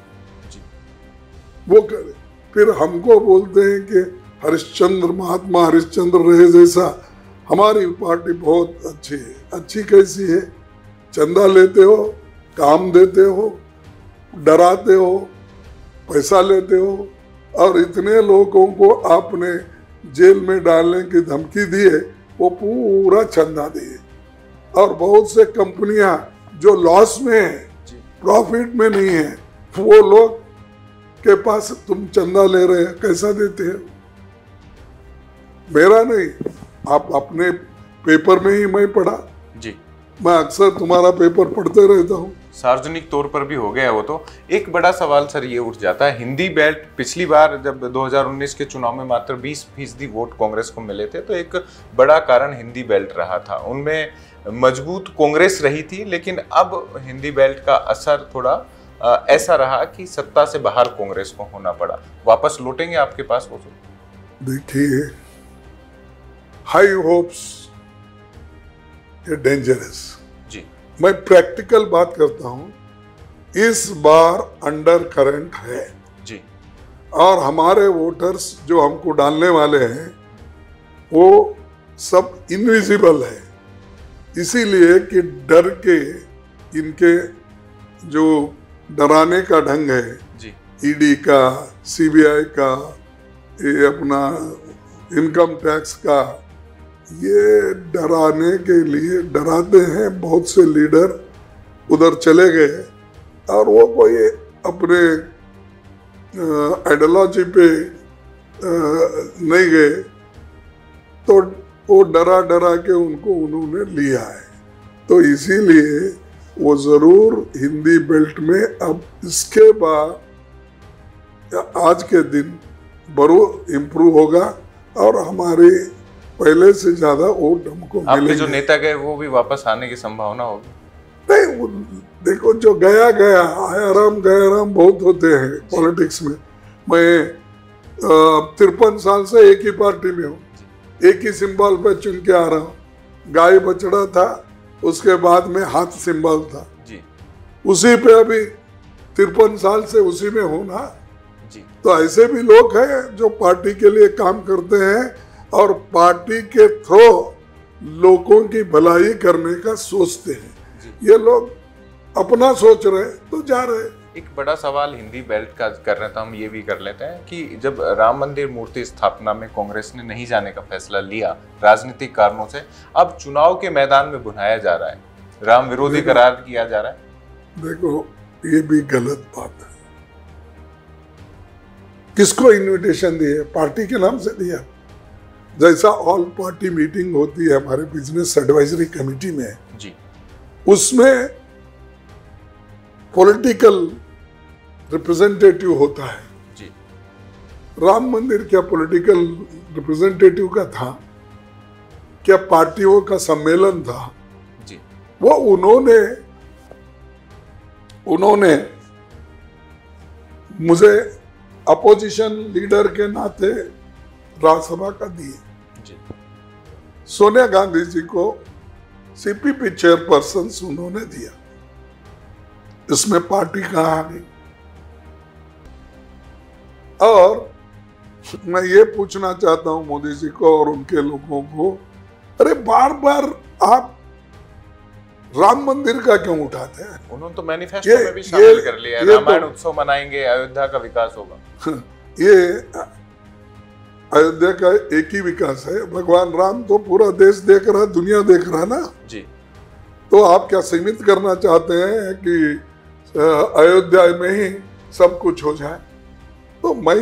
वो करे। फिर हमको बोलते हैं कि हरिश्चंद्र महात्मा हरिश्चंद्र रहे जैसा हमारी पार्टी बहुत अच्छी है। अच्छी कैसी है? चंदा लेते हो काम देते हो डराते हो पैसा लेते हो और इतने लोगों को आपने जेल में डालने की धमकी दी है वो पूरा चंदा दिए। और बहुत से कंपनियाँ जो लॉस में है प्रॉफिट में नहीं है वो लोग के पास तुम चंदा ले रहे हैं कैसा देते हैं? मेरा नहीं आप अपने पेपर में ही मैं पढ़ा।
जी।
मैं अक्सर तुम्हारा पेपर पढ़ते रहता हूँ।
सार्वजनिक तौर पर भी हो गया वो तो। एक बड़ा सवाल सर ये उठ जाता है। हिंदी बेल्ट पिछली बार जब 2019 के चुनाव में मात्र 20 फ़ीसदी वोट कांग्रेस को मिले थे तो एक बड़ा कारण हिंदी बेल्ट रहा था। उनमें मज़बूत कांग्रेस रही थी लेकिन अब हिंदी बेल्ट का असर थोड़ा अ, ऐसा रहा कि सत्ता से बाहर कांग्रेस को होना पड़ा। वापस लौटेंगे आपके पास वो
देखिए हाई होप्स डेंजरस मैं प्रैक्टिकल बात करता हूँ इस बार अंडर करंट है।
जी।
और हमारे वोटर्स जो हमको डालने वाले हैं वो सब इनविजिबल है। इसीलिए कि डर के इनके जो डराने का ढंग है ईडी का सीबीआई का ये अपना इनकम टैक्स का ये डराने के लिए डराते हैं बहुत से लीडर, उधर चले गए और वो कोई अपने आइडियोलॉजी पे नहीं गए। तो वो डरा डरा के उनको उन्होंने लिया है। तो इसीलिए वो ज़रूर हिंदी बेल्ट में अब इसके बाद आज के दिन, बरो इम्प्रूव होगा और हमारे पहले से ज़्यादा वोट हमको
आपके जो नेता गए वो भी वापस आने की संभावना होगी?
नहीं वो देखो जो गया गया आया राम गया राम बहुत होते हैं पॉलिटिक्स में। मैं तिरपन साल से एक ही पार्टी में हूँ। एक ही सिंबल पे चुन के आ रहा हूँ। गाय बछड़ा था उसके बाद में हाथ सिंबल था।
जी।
उसी पे अभी तिरपन साल से उसी में हूँ ना।
जी।
तो ऐसे भी लोग हैं जो पार्टी के लिए काम करते हैं और पार्टी के थ्रू लोगों की भलाई करने का सोचते हैं। ये लोग अपना सोच रहे हैं तो जा रहे हैं।
एक बड़ा सवाल हिंदी बेल्ट का कर रहे थे हम ये भी कर लेते हैं कि जब राम मंदिर मूर्ति स्थापना में कांग्रेस ने नहीं जाने का फैसला लिया राजनीतिक कारणों से अब चुनाव के मैदान में बुनाया जा रहा है। राम विरोधी करार किया जा रहा है।
देखो ये भी गलत बात है। किसको इनविटेशन दिए? पार्टी के नाम से दिया। जैसा ऑल पार्टी मीटिंग होती है हमारे बिज़नेस एडवाइजरी कमेटी में
जी।
उसमें पॉलिटिकल रिप्रेजेंटेटिव होता है।
जी।
राम मंदिर क्या पॉलिटिकल रिप्रेजेंटेटिव का था? क्या पार्टियों का सम्मेलन था?
जी।
वो उन्होंने उन्होंने मुझे अपोजिशन लीडर के नाते राज्यसभा का दिए। सोनिया गांधी जी को सीपीपी चेयरपर्सन उन्होंने दिया। इसमें पार्टी कहाँ आ गई? और मैं ये पूछना चाहता हूँ मोदी जी को और उनके लोगों को अरे बार बार आप राम मंदिर का क्यों उठाते हैं?
उन्होंने तो मैनिफेस्टो में भी शामिल कर लिया है।
तो-
रामायण उत्सव मनाएँगे अयोध्या का विकास होगा।
ये अयोध्या का एक ही विकास है। भगवान राम तो पूरा देश देख रहा दुनिया देख रहा ना?
जी।
तो आप क्या सीमित करना चाहते हैं कि अयोध्या में ही सब कुछ हो जाए? तो मैं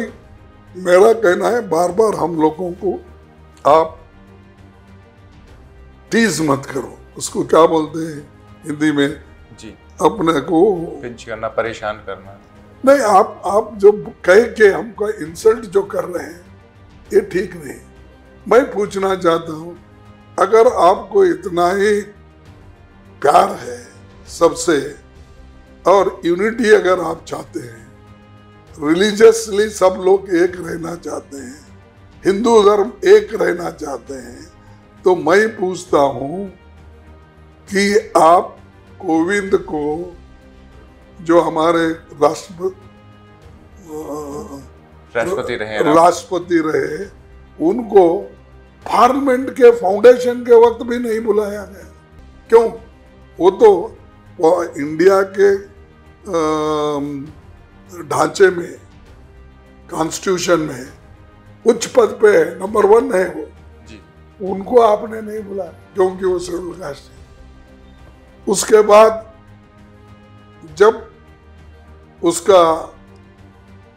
मेरा कहना है बार बार हम लोगों को आप टीज मत करो। उसको क्या बोलते हैं हिंदी में?
जी।
अपने को
पिंच करना परेशान करना।
नहीं आप आप जो कह के हमको इंसल्ट जो कर रहे हैं ये ठीक नहीं। मैं पूछना चाहता हूँ, अगर आपको इतना ही प्यार है सबसे, और यूनिटी अगर आप चाहते हैं रिलीजियसली सब लोग एक रहना चाहते हैं, हिंदू धर्म एक रहना चाहते हैं तो मैं पूछता हूँ कि आप कोविंद को, जो हमारे राष्ट्रपति
राष्ट्रपति रहे
राष्ट्रपति रहे उनको पार्लियामेंट के फाउंडेशन के वक्त भी नहीं बुलाया गया। क्यों? वो तो वो इंडिया के ढांचे में कॉन्स्टिट्यूशन में उच्च पद पे नंबर वन है वो।
जी।
उनको आपने नहीं बुलाया क्योंकि वो शेड्यूल कास्ट है। उसके बाद जब उसका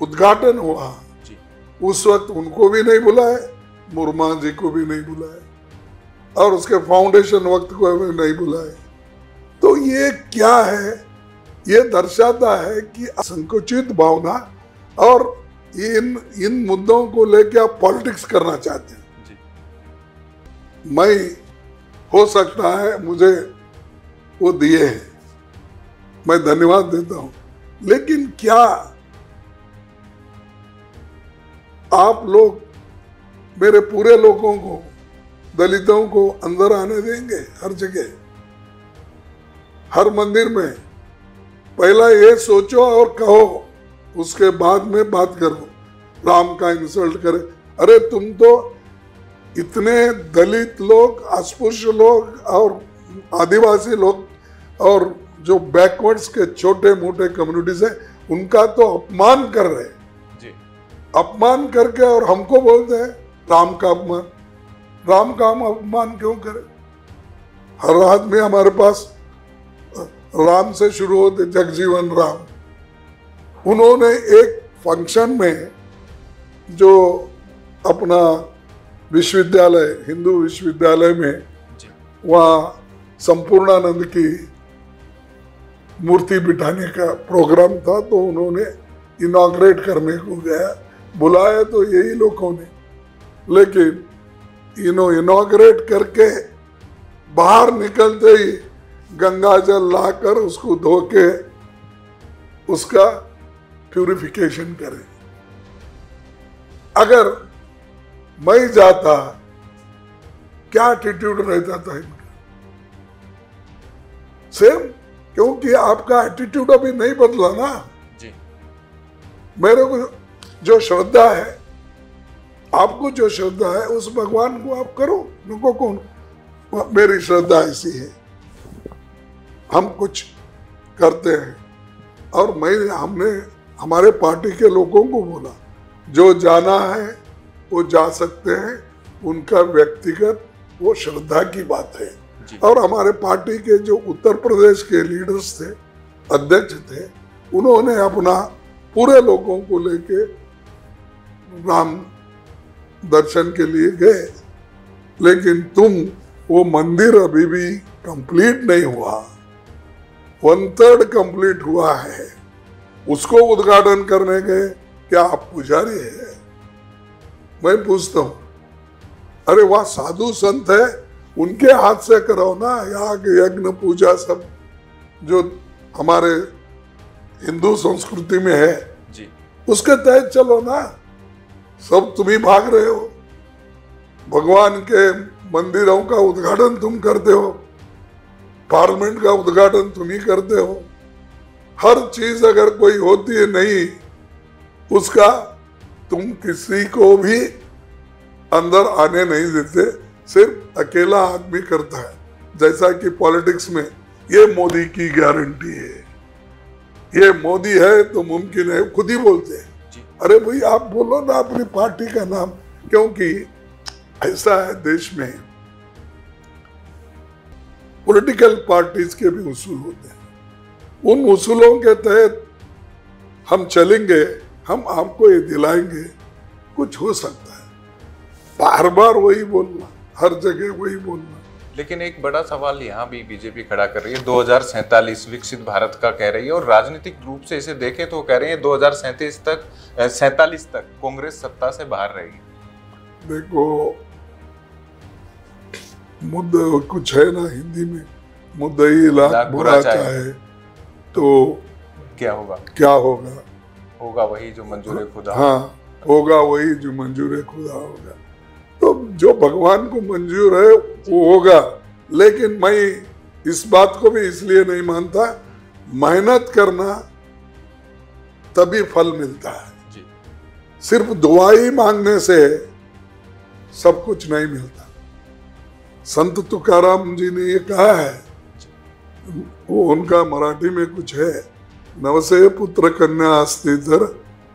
उद्घाटन हुआ उस वक्त उनको भी नहीं बुलाए मुर्मा जी को भी नहीं बुलाए और उसके फाउंडेशन वक्त को भी नहीं बुलाए तो ये क्या है? ये दर्शाता है कि संकुचित भावना और इन इन मुद्दों को लेकर आप पॉलिटिक्स करना चाहते हैं। मैं हो सकता है मुझे वो दिए हैं। मैं धन्यवाद देता हूँ। लेकिन क्या आप लोग मेरे पूरे लोगों को, दलितों को अंदर आने देंगे हर जगह। हर मंदिर में पहला ये सोचो और कहो, उसके बाद में बात करो। राम का इंसल्ट करे। अरे तुम तो इतने दलित लोग, अस्पृश्य लोग और आदिवासी लोग और जो बैकवर्ड्स के छोटे मोटे कम्युनिटीज हैं, उनका तो अपमान कर रहे हैं। अपमान करके और हमको बोलते हैं राम का अपमान। राम का हम अपमान क्यों करें? हर आदमी हमारे पास राम से शुरू होते जगजीवन राम। उन्होंने एक फ़ंक्शन में जो अपना विश्वविद्यालय हिंदू विश्वविद्यालय में वहाँ संपूर्णानंद की मूर्ति बिठाने का प्रोग्राम था तो उन्होंने इनाग्रेट करने को गया। बुलाया तो यही लोगों ने। लेकिन इनो इनाग्रेट करके बाहर निकलते ही गंगा जल लाकर उसको धो के उसका प्यूरिफिकेशन करें। अगर मैं जाता क्या एटीट्यूड रहता था इनका? सेम क्योंकि आपका एटीट्यूड अभी नहीं बदला ना।
जी।
मेरे को जो श्रद्धा है आपको जो श्रद्धा है उस भगवान को आप करो। उनको कौन मेरी श्रद्धा ऐसी है। हम कुछ करते हैं। और मैं हमने हमारे पार्टी के लोगों को बोला जो जाना है वो जा सकते हैं। उनका व्यक्तिगत वो श्रद्धा की बात है। और हमारे पार्टी के जो उत्तर प्रदेश के लीडर्स थे अध्यक्ष थे उन्होंने अपना पूरे लोगों को लेके राम दर्शन के लिए गए। लेकिन तुम वो मंदिर अभी भी कंप्लीट नहीं हुआ। वन थर्ड कंप्लीट हुआ है। उसको उद्घाटन करने गए क्या आप पुजारी है? मैं पूछता हूँ अरे वह साधु संत है। उनके हाथ से करो ना याग यज्ञ पूजा सब जो हमारे हिंदू संस्कृति में है
जी।
उसके तहत चलो ना। सब तुम ही भाग रहे हो। भगवान के मंदिरों का उद्घाटन तुम करते हो। पार्लियामेंट का उद्घाटन तुम ही करते हो। हर चीज़ अगर कोई होती है नहीं, उसका तुम किसी को भी अंदर आने नहीं देते। सिर्फ़ अकेला आदमी करता है। जैसा कि पॉलिटिक्स में ये मोदी की गारंटी है। ये मोदी है तो मुमकिन है खुद ही बोलते हैं। अरे भाई, आप बोलो ना अपनी पार्टी का नाम, क्योंकि ऐसा है देश में पॉलिटिकल पार्टीज़ के भी उसूल होते हैं। उन उसूलों के तहत हम चलेंगे, हम आपको ये दिलाएँगे, कुछ हो सकता है। बार बार वही बोलना, हर जगह वही बोलना।
लेकिन एक बड़ा सवाल यहाँ भी बीजेपी खड़ा कर रही है। दो विकसित भारत का कह रही है और राजनीतिक रूप से इसे देखें तो वो कह रही है दो तक सैतालीस तक कांग्रेस सत्ता से बाहर रहेगी
देखो मुद्दा कुछ है ना हिंदी में। मुद्दई लाख
लाख
बुरा।
चाहे।
तो
क्या होगा?
क्या होगा?
होगा वही जो मंजूर खुदा।
हाँ होगा वही जो मंजूर खुदा होगा। तो जो भगवान को मंजूर है वो होगा। लेकिन मैं इस बात को भी इसलिए नहीं मानता मेहनत करना तभी फल मिलता है।
जी।
सिर्फ़ दुआई मांगने से सब कुछ नहीं मिलता। संत तुकाराम जी ने ये कहा है वो उनका मराठी में कुछ है नवसे पुत्र कन्या अस्ति तर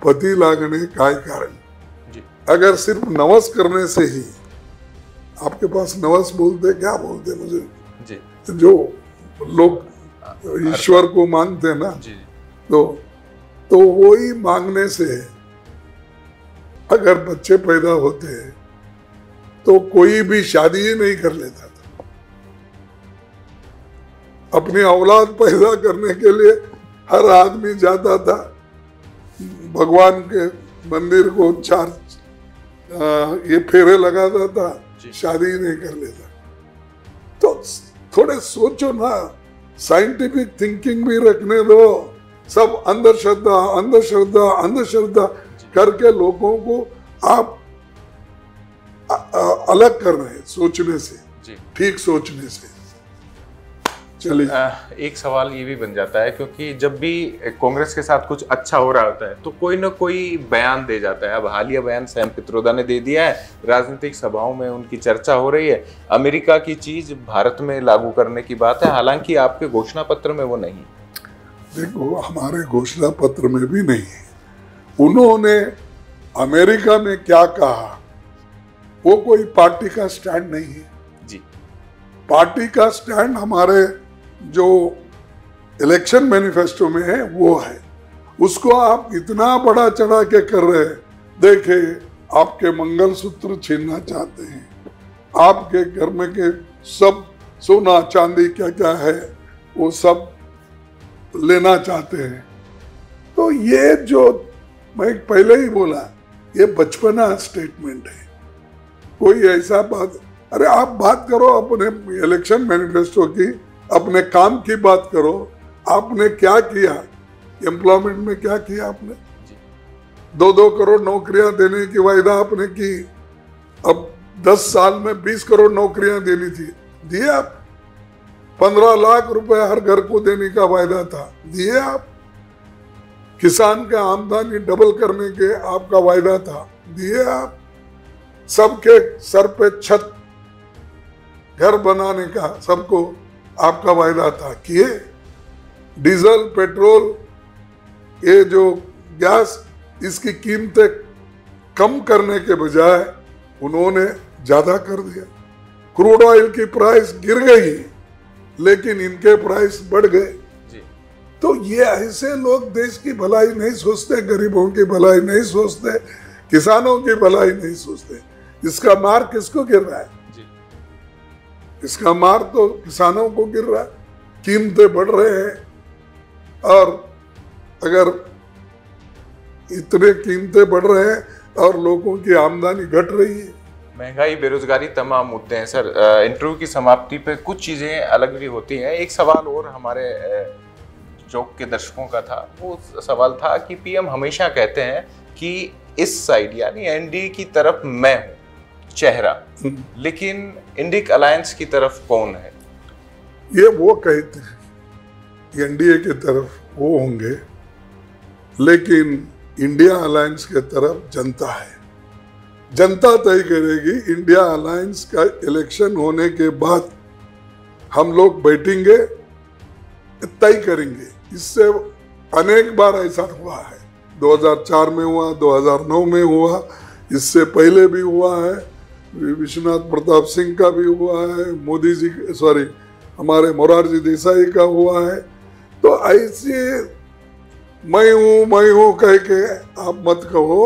पति लागणे काय कारण? अगर सिर्फ़ नवस करने से ही आपके पास नवस बोलते क्या बोलते मुझे?
जी।
जो लोग ईश्वर को मानते हैं ना
जी।
तो तो वही मांगने से अगर बच्चे पैदा होते हैं तो कोई भी शादी ही नहीं कर लेता था। अपनी औलाद पैदा करने के लिए हर आदमी जाता था भगवान के मंदिर को चार आ, ये फेरे लगाता था
था
शादी ही नहीं कर लेता। तो थोड़े सोचो ना साइंटिफिक थिंकिंग भी रखने दो। सब अंधश्रद्धा अंधश्रद्धा अंधश्रद्धा करके लोगों को आप अलग कर रहे हैं सोचने से ठीक सोचने से। चलिए।
एक सवाल ये भी बन जाता है क्योंकि जब भी कांग्रेस के साथ कुछ अच्छा हो रहा होता है तो कोई ना कोई बयान दे जाता है। अब हालिया बयान सैम पित्रोदा ने दे दिया है राजनीतिक सभाओं में उनकी चर्चा हो रही है। अमेरिका की चीज़ भारत में लागू करने की बात है हालाँकि आपके घोषणा पत्र में वो नहीं।
देखो हमारे घोषणा पत्र में भी नहीं है। उन्होंने अमेरिका में क्या कहा वो कोई पार्टी का स्टैंड नहीं है।
जी।
पार्टी का स्टैंड हमारे जो इलेक्शन मैनिफेस्टो में है, वो है। उसको आप इतना बड़ा चढ़ा के कर रहे हैं। देखे, आपके मंगलसूत्र छीनना चाहते हैं। आपके घर में के सब सोना, चांदी क्या क्या है, वो सब लेना चाहते हैं। तो ये जो मैं पहले ही बोला, ये बचपना स्टेटमेंट है। कोई ऐसा बात, अरे आप बात करो अपने इलेक्शन मैनिफेस्टो की अपने काम की बात करो आपने क्या किया? एम्प्लॉयमेंट में क्या किया आपने? दो दो करोड़ नौकरियाँ देने की वायदा आपने की। अब दस साल में बीस करोड़ नौकरियाँ देनी थी दिए आप। पंद्रह लाख रुपए हर घर को देने का वायदा था। दिए आप। किसान का आमदनी डबल करने के आपका वायदा था। दिए आप। सबके सर पे छत। घर बनाने का सबको आपका वायदा था किए डीजल पेट्रोल ये जो गैस इसकी कीमतें कम करने के बजाय उन्होंने ज़्यादा कर दिया। क्रूड ऑयल की प्राइस गिर गई लेकिन इनके प्राइस बढ़ गए। तो ये ऐसे लोग देश की भलाई नहीं सोचते गरीबों की भलाई नहीं सोचते किसानों की भलाई नहीं सोचते। इसका मार किसको गिर रहा है? इसका मार तो किसानों को गिर रहा है। कीमतें बढ़ रहे हैं। और अगर इतने कीमतें बढ़ रहे हैं और लोगों की आमदनी घट रही है।
महँगाई, बेरोजगारी तमाम मुद्दे हैं, सर। इंटरव्यू की समाप्ति पे कुछ चीज़ें अलग भी होती हैं। एक सवाल और हमारे चौक के दर्शकों का था। वो सवाल था कि पीएम हमेशा कहते हैं कि इस साइड, यानी एनडीए की तरफ़ मैं हूँ। चेहरा। लेकिन इंडिक अलायंस की तरफ़ कौन है?
ये वो कहते हैं एनडीए की तरफ़ वो होंगे लेकिन इंडिया अलायंस के तरफ़ जनता है। जनता तय करेगी इंडिया अलायंस का इलेक्शन होने के बाद हम लोग बैठेंगे तय करेंगे। इससे अनेक बार ऐसा हुआ है। 2004 में हुआ 2009 में हुआ इससे पहले भी हुआ है। विश्वनाथ प्रताप सिंह का भी हुआ है मोदी जी सॉरी हमारे मोरारजी देसाई का हुआ है। तो ऐसे मैं हूँ मैं हूँ कह के आप मत कहो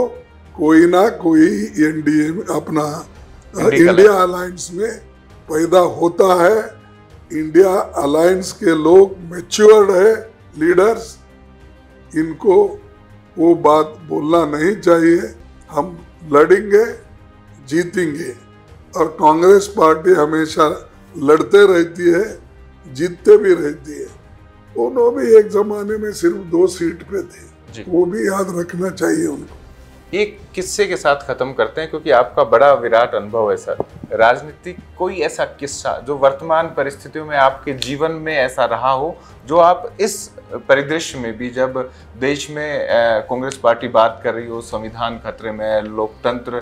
कोई ना कोई एनडीए में अपना
इंडिया
इंडिया अलायंस में पैदा होता है। इंडिया अलायंस के लोग मेच्योर्ड है लीडर्स इनको वो बात बोलना नहीं चाहिए। हम लड़ेंगे। जीतेंगे। और कांग्रेस पार्टी हमेशा लड़ते रहती है जीतते भी रहती है। उन्होंने भी एक जमाने में सिर्फ़ दो सीट पे। थे। वो भी याद रखना चाहिए उनको।
एक किस्से के साथ खत्म करते हैं, क्योंकि आपका बड़ा विराट अनुभव है सर। राजनीतिक कोई ऐसा किस्सा जो वर्तमान परिस्थितियों में आपके जीवन में ऐसा रहा हो, जो आप इस परिदृश्य में भी जब देश में कांग्रेस पार्टी बात कर रही हो, संविधान खतरे में, लोकतंत्र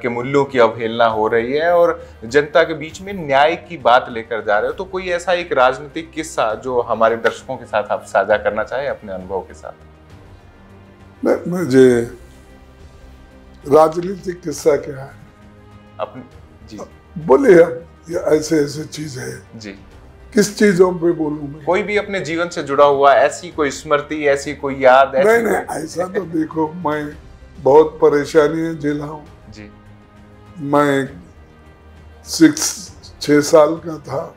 के मूल्यों की अवहेलना हो रही है और जनता के बीच में न्याय की बात लेकर जा रहे हो तो कोई ऐसा एक राजनीतिक किस्सा जो हमारे दर्शकों के साथ आप साझा करना चाहें अपने अनुभव के साथ?
मुझे राजनीतिक किस्सा क्या है?
अपने जी।
बोलिए ये ऐसे ऐसे चीज़ है।
जी।
किस चीज़ों पे बोलूँ मैं?
कोई भी अपने जीवन से जुड़ा हुआ ऐसी कोई स्मृति ऐसी कोई याद ऐसी
नहीं नहीं ऐसा तो देखो मैं बहुत परेशानियाँ झेला हूँ।
जी।
मैं सिक्स छः साल का था।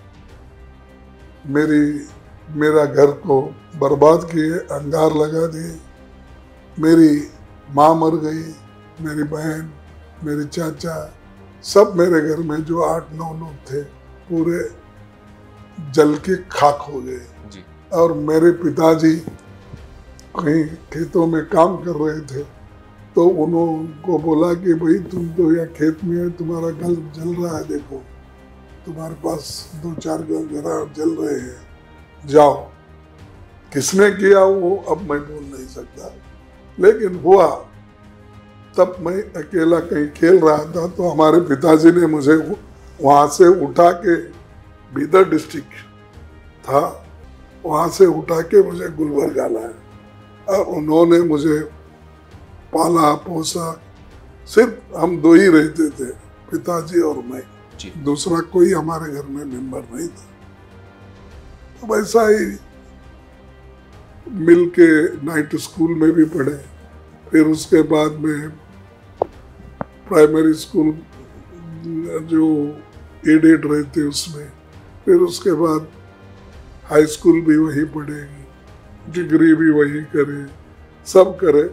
मेरी मेरा घर को बर्बाद किए अंगार लगा दिए। मेरी माँ मर गई। मेरी बहन मेरे चाचा सब मेरे घर में जो आठ नौ लोग थे पूरे जल के खाक हो गए। और मेरे पिताजी कहीं खेतों में काम कर रहे थे तो उनको बोला कि भाई तुम तो यह खेत में है तुम्हारा घर जल रहा है देखो। तुम्हारे पास दो चार घर घर जल रहे हैं जाओ। किसने किया वो अब मैं बोल नहीं सकता। लेकिन हुआ तब मैं अकेला कहीं खेल रहा था तो हमारे पिताजी ने मुझे वहाँ से उठा के बीदर डिस्ट्रिक्ट था वहाँ से उठा के मुझे गुलबर्गा लाया। और उन्होंने मुझे पाला पोसा सिर्फ़ हम दो ही रहते थे पिताजी और मैं। दूसरा कोई हमारे घर में मेंबर नहीं था। तो वैसा ही मिल के नाइट स्कूल में भी पढ़े। फिर उसके बाद में प्राइमरी स्कूल जो एडेड रहते उसमें, फिर उसके बाद हाई स्कूल भी वहीं पढ़ेगी डिग्री भी वहीं करे, सब करे।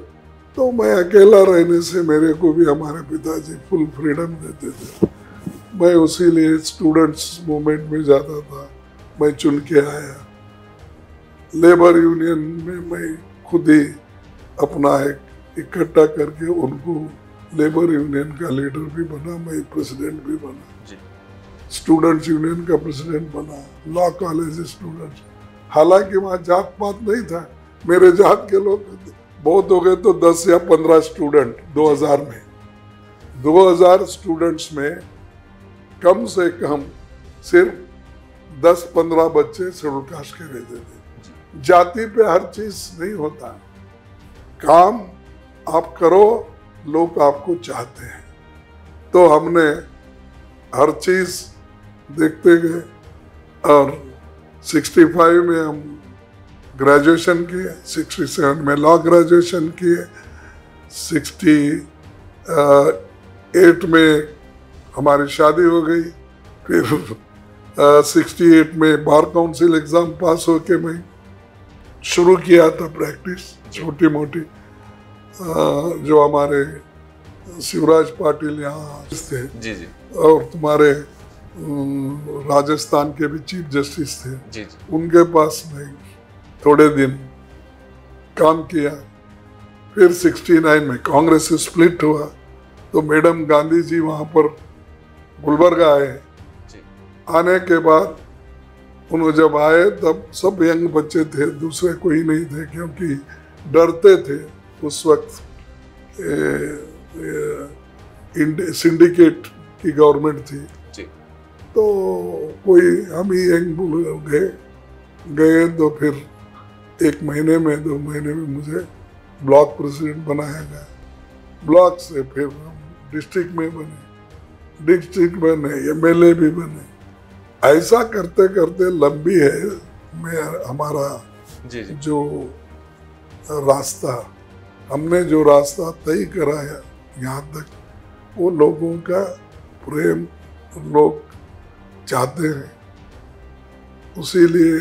तो मैं अकेला रहने से मेरे को भी हमारे पिताजी फुल फ्रीडम देते थे। मैं उसी लिए स्टूडेंट्स मूवमेंट में जाता था, मैं चुन के आया। लेबर यूनियन में मैं खुद ही अपना एक इकट्ठा करके उनको लेबर यूनियन का लीडर भी बना मैं प्रेसिडेंट भी बना। स्टूडेंट्स यूनियन का प्रेसिडेंट बना लॉ कॉलेज स्टूडेंट्स हालाँकि वहाँ जात पात नहीं था मेरे जात के लोग बहुत हो गए तो 10 या 15 स्टूडेंट 2000 में। 2000 स्टूडेंट्स में कम से कम सिर्फ़ 10-15 बच्चे शेड्यूल कास्ट के रहते थे। जाति पे हर चीज़ नहीं होता। काम आप करो, लोग आपको चाहते हैं। तो हमने हर चीज़ देखते गए और 65 में हम ग्रेजुएशन किए 67 में लॉ ग्रेजुएशन किए 68 में हमारी शादी हो गई, फिर सिक्सटी एट में बार काउंसिल एग्ज़ाम पास होके मैं शुरू किया था प्रैक्टिस, छोटी मोटी। जो हमारे शिवराज पाटिल यहाँ थे
जी जी।
और तुम्हारे राजस्थान के भी चीफ जस्टिस थे
जी जी।
उनके पास में थोड़े दिन काम किया। फिर 69 में कांग्रेस स्प्लिट हुआ तो मैडम गांधी जी वहाँ पर गुलबर्ग आए। आने के बाद उन्होंने जब आए तब सब यंग बच्चे थे दूसरे कोई नहीं थे क्योंकि डरते थे। उस वक्त सिंडिकेट की गवर्नमेंट थी।
जी।
तो कोई हम ही गए गए तो फिर एक महीने में दो महीने में मुझे ब्लॉक प्रेसिडेंट बनाया गया। ब्लॉक से फिर हम डिस्ट्रिक्ट में बने डिस्ट्रिक्ट बने एमएलए भी बने। ऐसा करते करते लंबी है मैं हमारा
जी जी।
जो रास्ता हमने जो रास्ता तय कराया यहाँ तक वो लोगों का प्रेम लोग चाहते हैं। उसी उसीलिए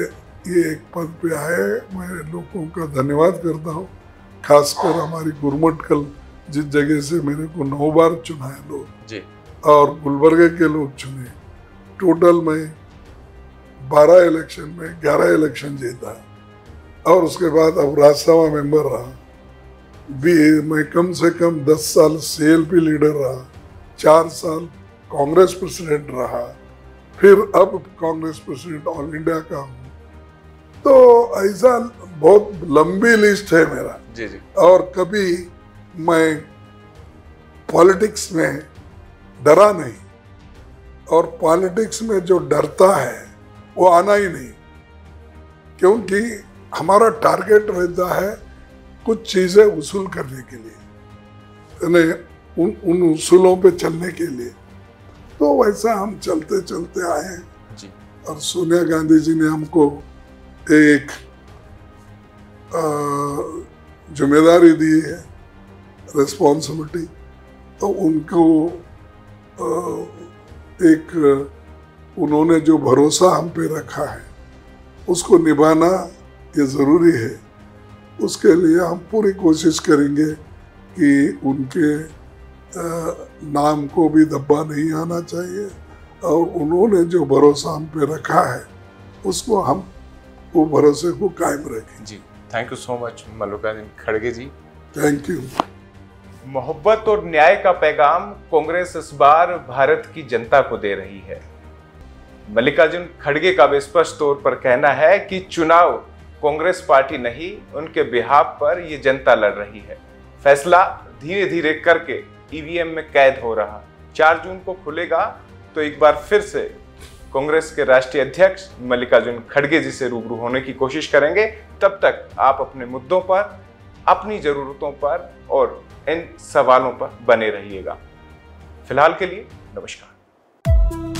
ये एक पद पे आए मैं लोगों का धन्यवाद करता हूँ। खासकर हमारी गुरमट कल जिस जगह से मेरे को नौ बार चुना है लोग
जी।
और गुलबर्गे के लोग चुने। टोटल मैं बारह इलेक्शन में ग्यारह इलेक्शन जीता। और उसके बाद अब राज्यसभा मेंबर रहा। भी मैं कम से कम दस साल सीएलपी लीडर रहा चार साल कांग्रेस प्रेसिडेंट रहा फिर अब कांग्रेस प्रेसिडेंट ऑल इंडिया का हूँ। तो ऐसा बहुत लंबी लिस्ट है मेरा।
जी जी।
और कभी मैं पॉलिटिक्स में डरा नहीं और पॉलिटिक्स में जो डरता है वो आना ही नहीं क्योंकि हमारा टारगेट रहता है कुछ चीज़ें वसूल करने के लिए यानी उन उन उसूलों पे चलने के लिए। तो वैसा हम चलते चलते आए और सोनिया गांधी जी ने हमको एक ज़िम्मेदारी दी है रिस्पॉन्सिबिलिटी तो उनको अ, एक उन्होंने जो भरोसा हम पे रखा है उसको निभाना ये ज़रूरी है। उसके लिए हम पूरी कोशिश करेंगे कि उनके नाम को भी दब्बा नहीं आना चाहिए और उन्होंने जो भरोसा हम पे रखा है उसको हम वो भरोसे को कायम रखें।
जी thank you so much Mallikarjun खड़गे जी।
थैंक यू
मोहब्बत और न्याय का पैगाम कांग्रेस इस बार भारत की जनता को दे रही है। मल्लिकार्जुन खड़गे का भी स्पष्ट तौर पर कहना है कि चुनाव कांग्रेस पार्टी नहीं, उनके बिहाब पर ये जनता लड़ रही है। फैसला धीरे धीरे करके ईवीएम में कैद हो रहा। चार जून को खुलेगा तो एक बार फिर से कांग्रेस के राष्ट्रीय अध्यक्ष मल्लिकार्जुन खड़गे जी से रूबरू होने की कोशिश करेंगे। तब तक आप अपने मुद्दों पर, अपनी जरूरतों पर और इन सवालों पर बने रहिएगा। फ़िलहाल के लिए नमस्कार।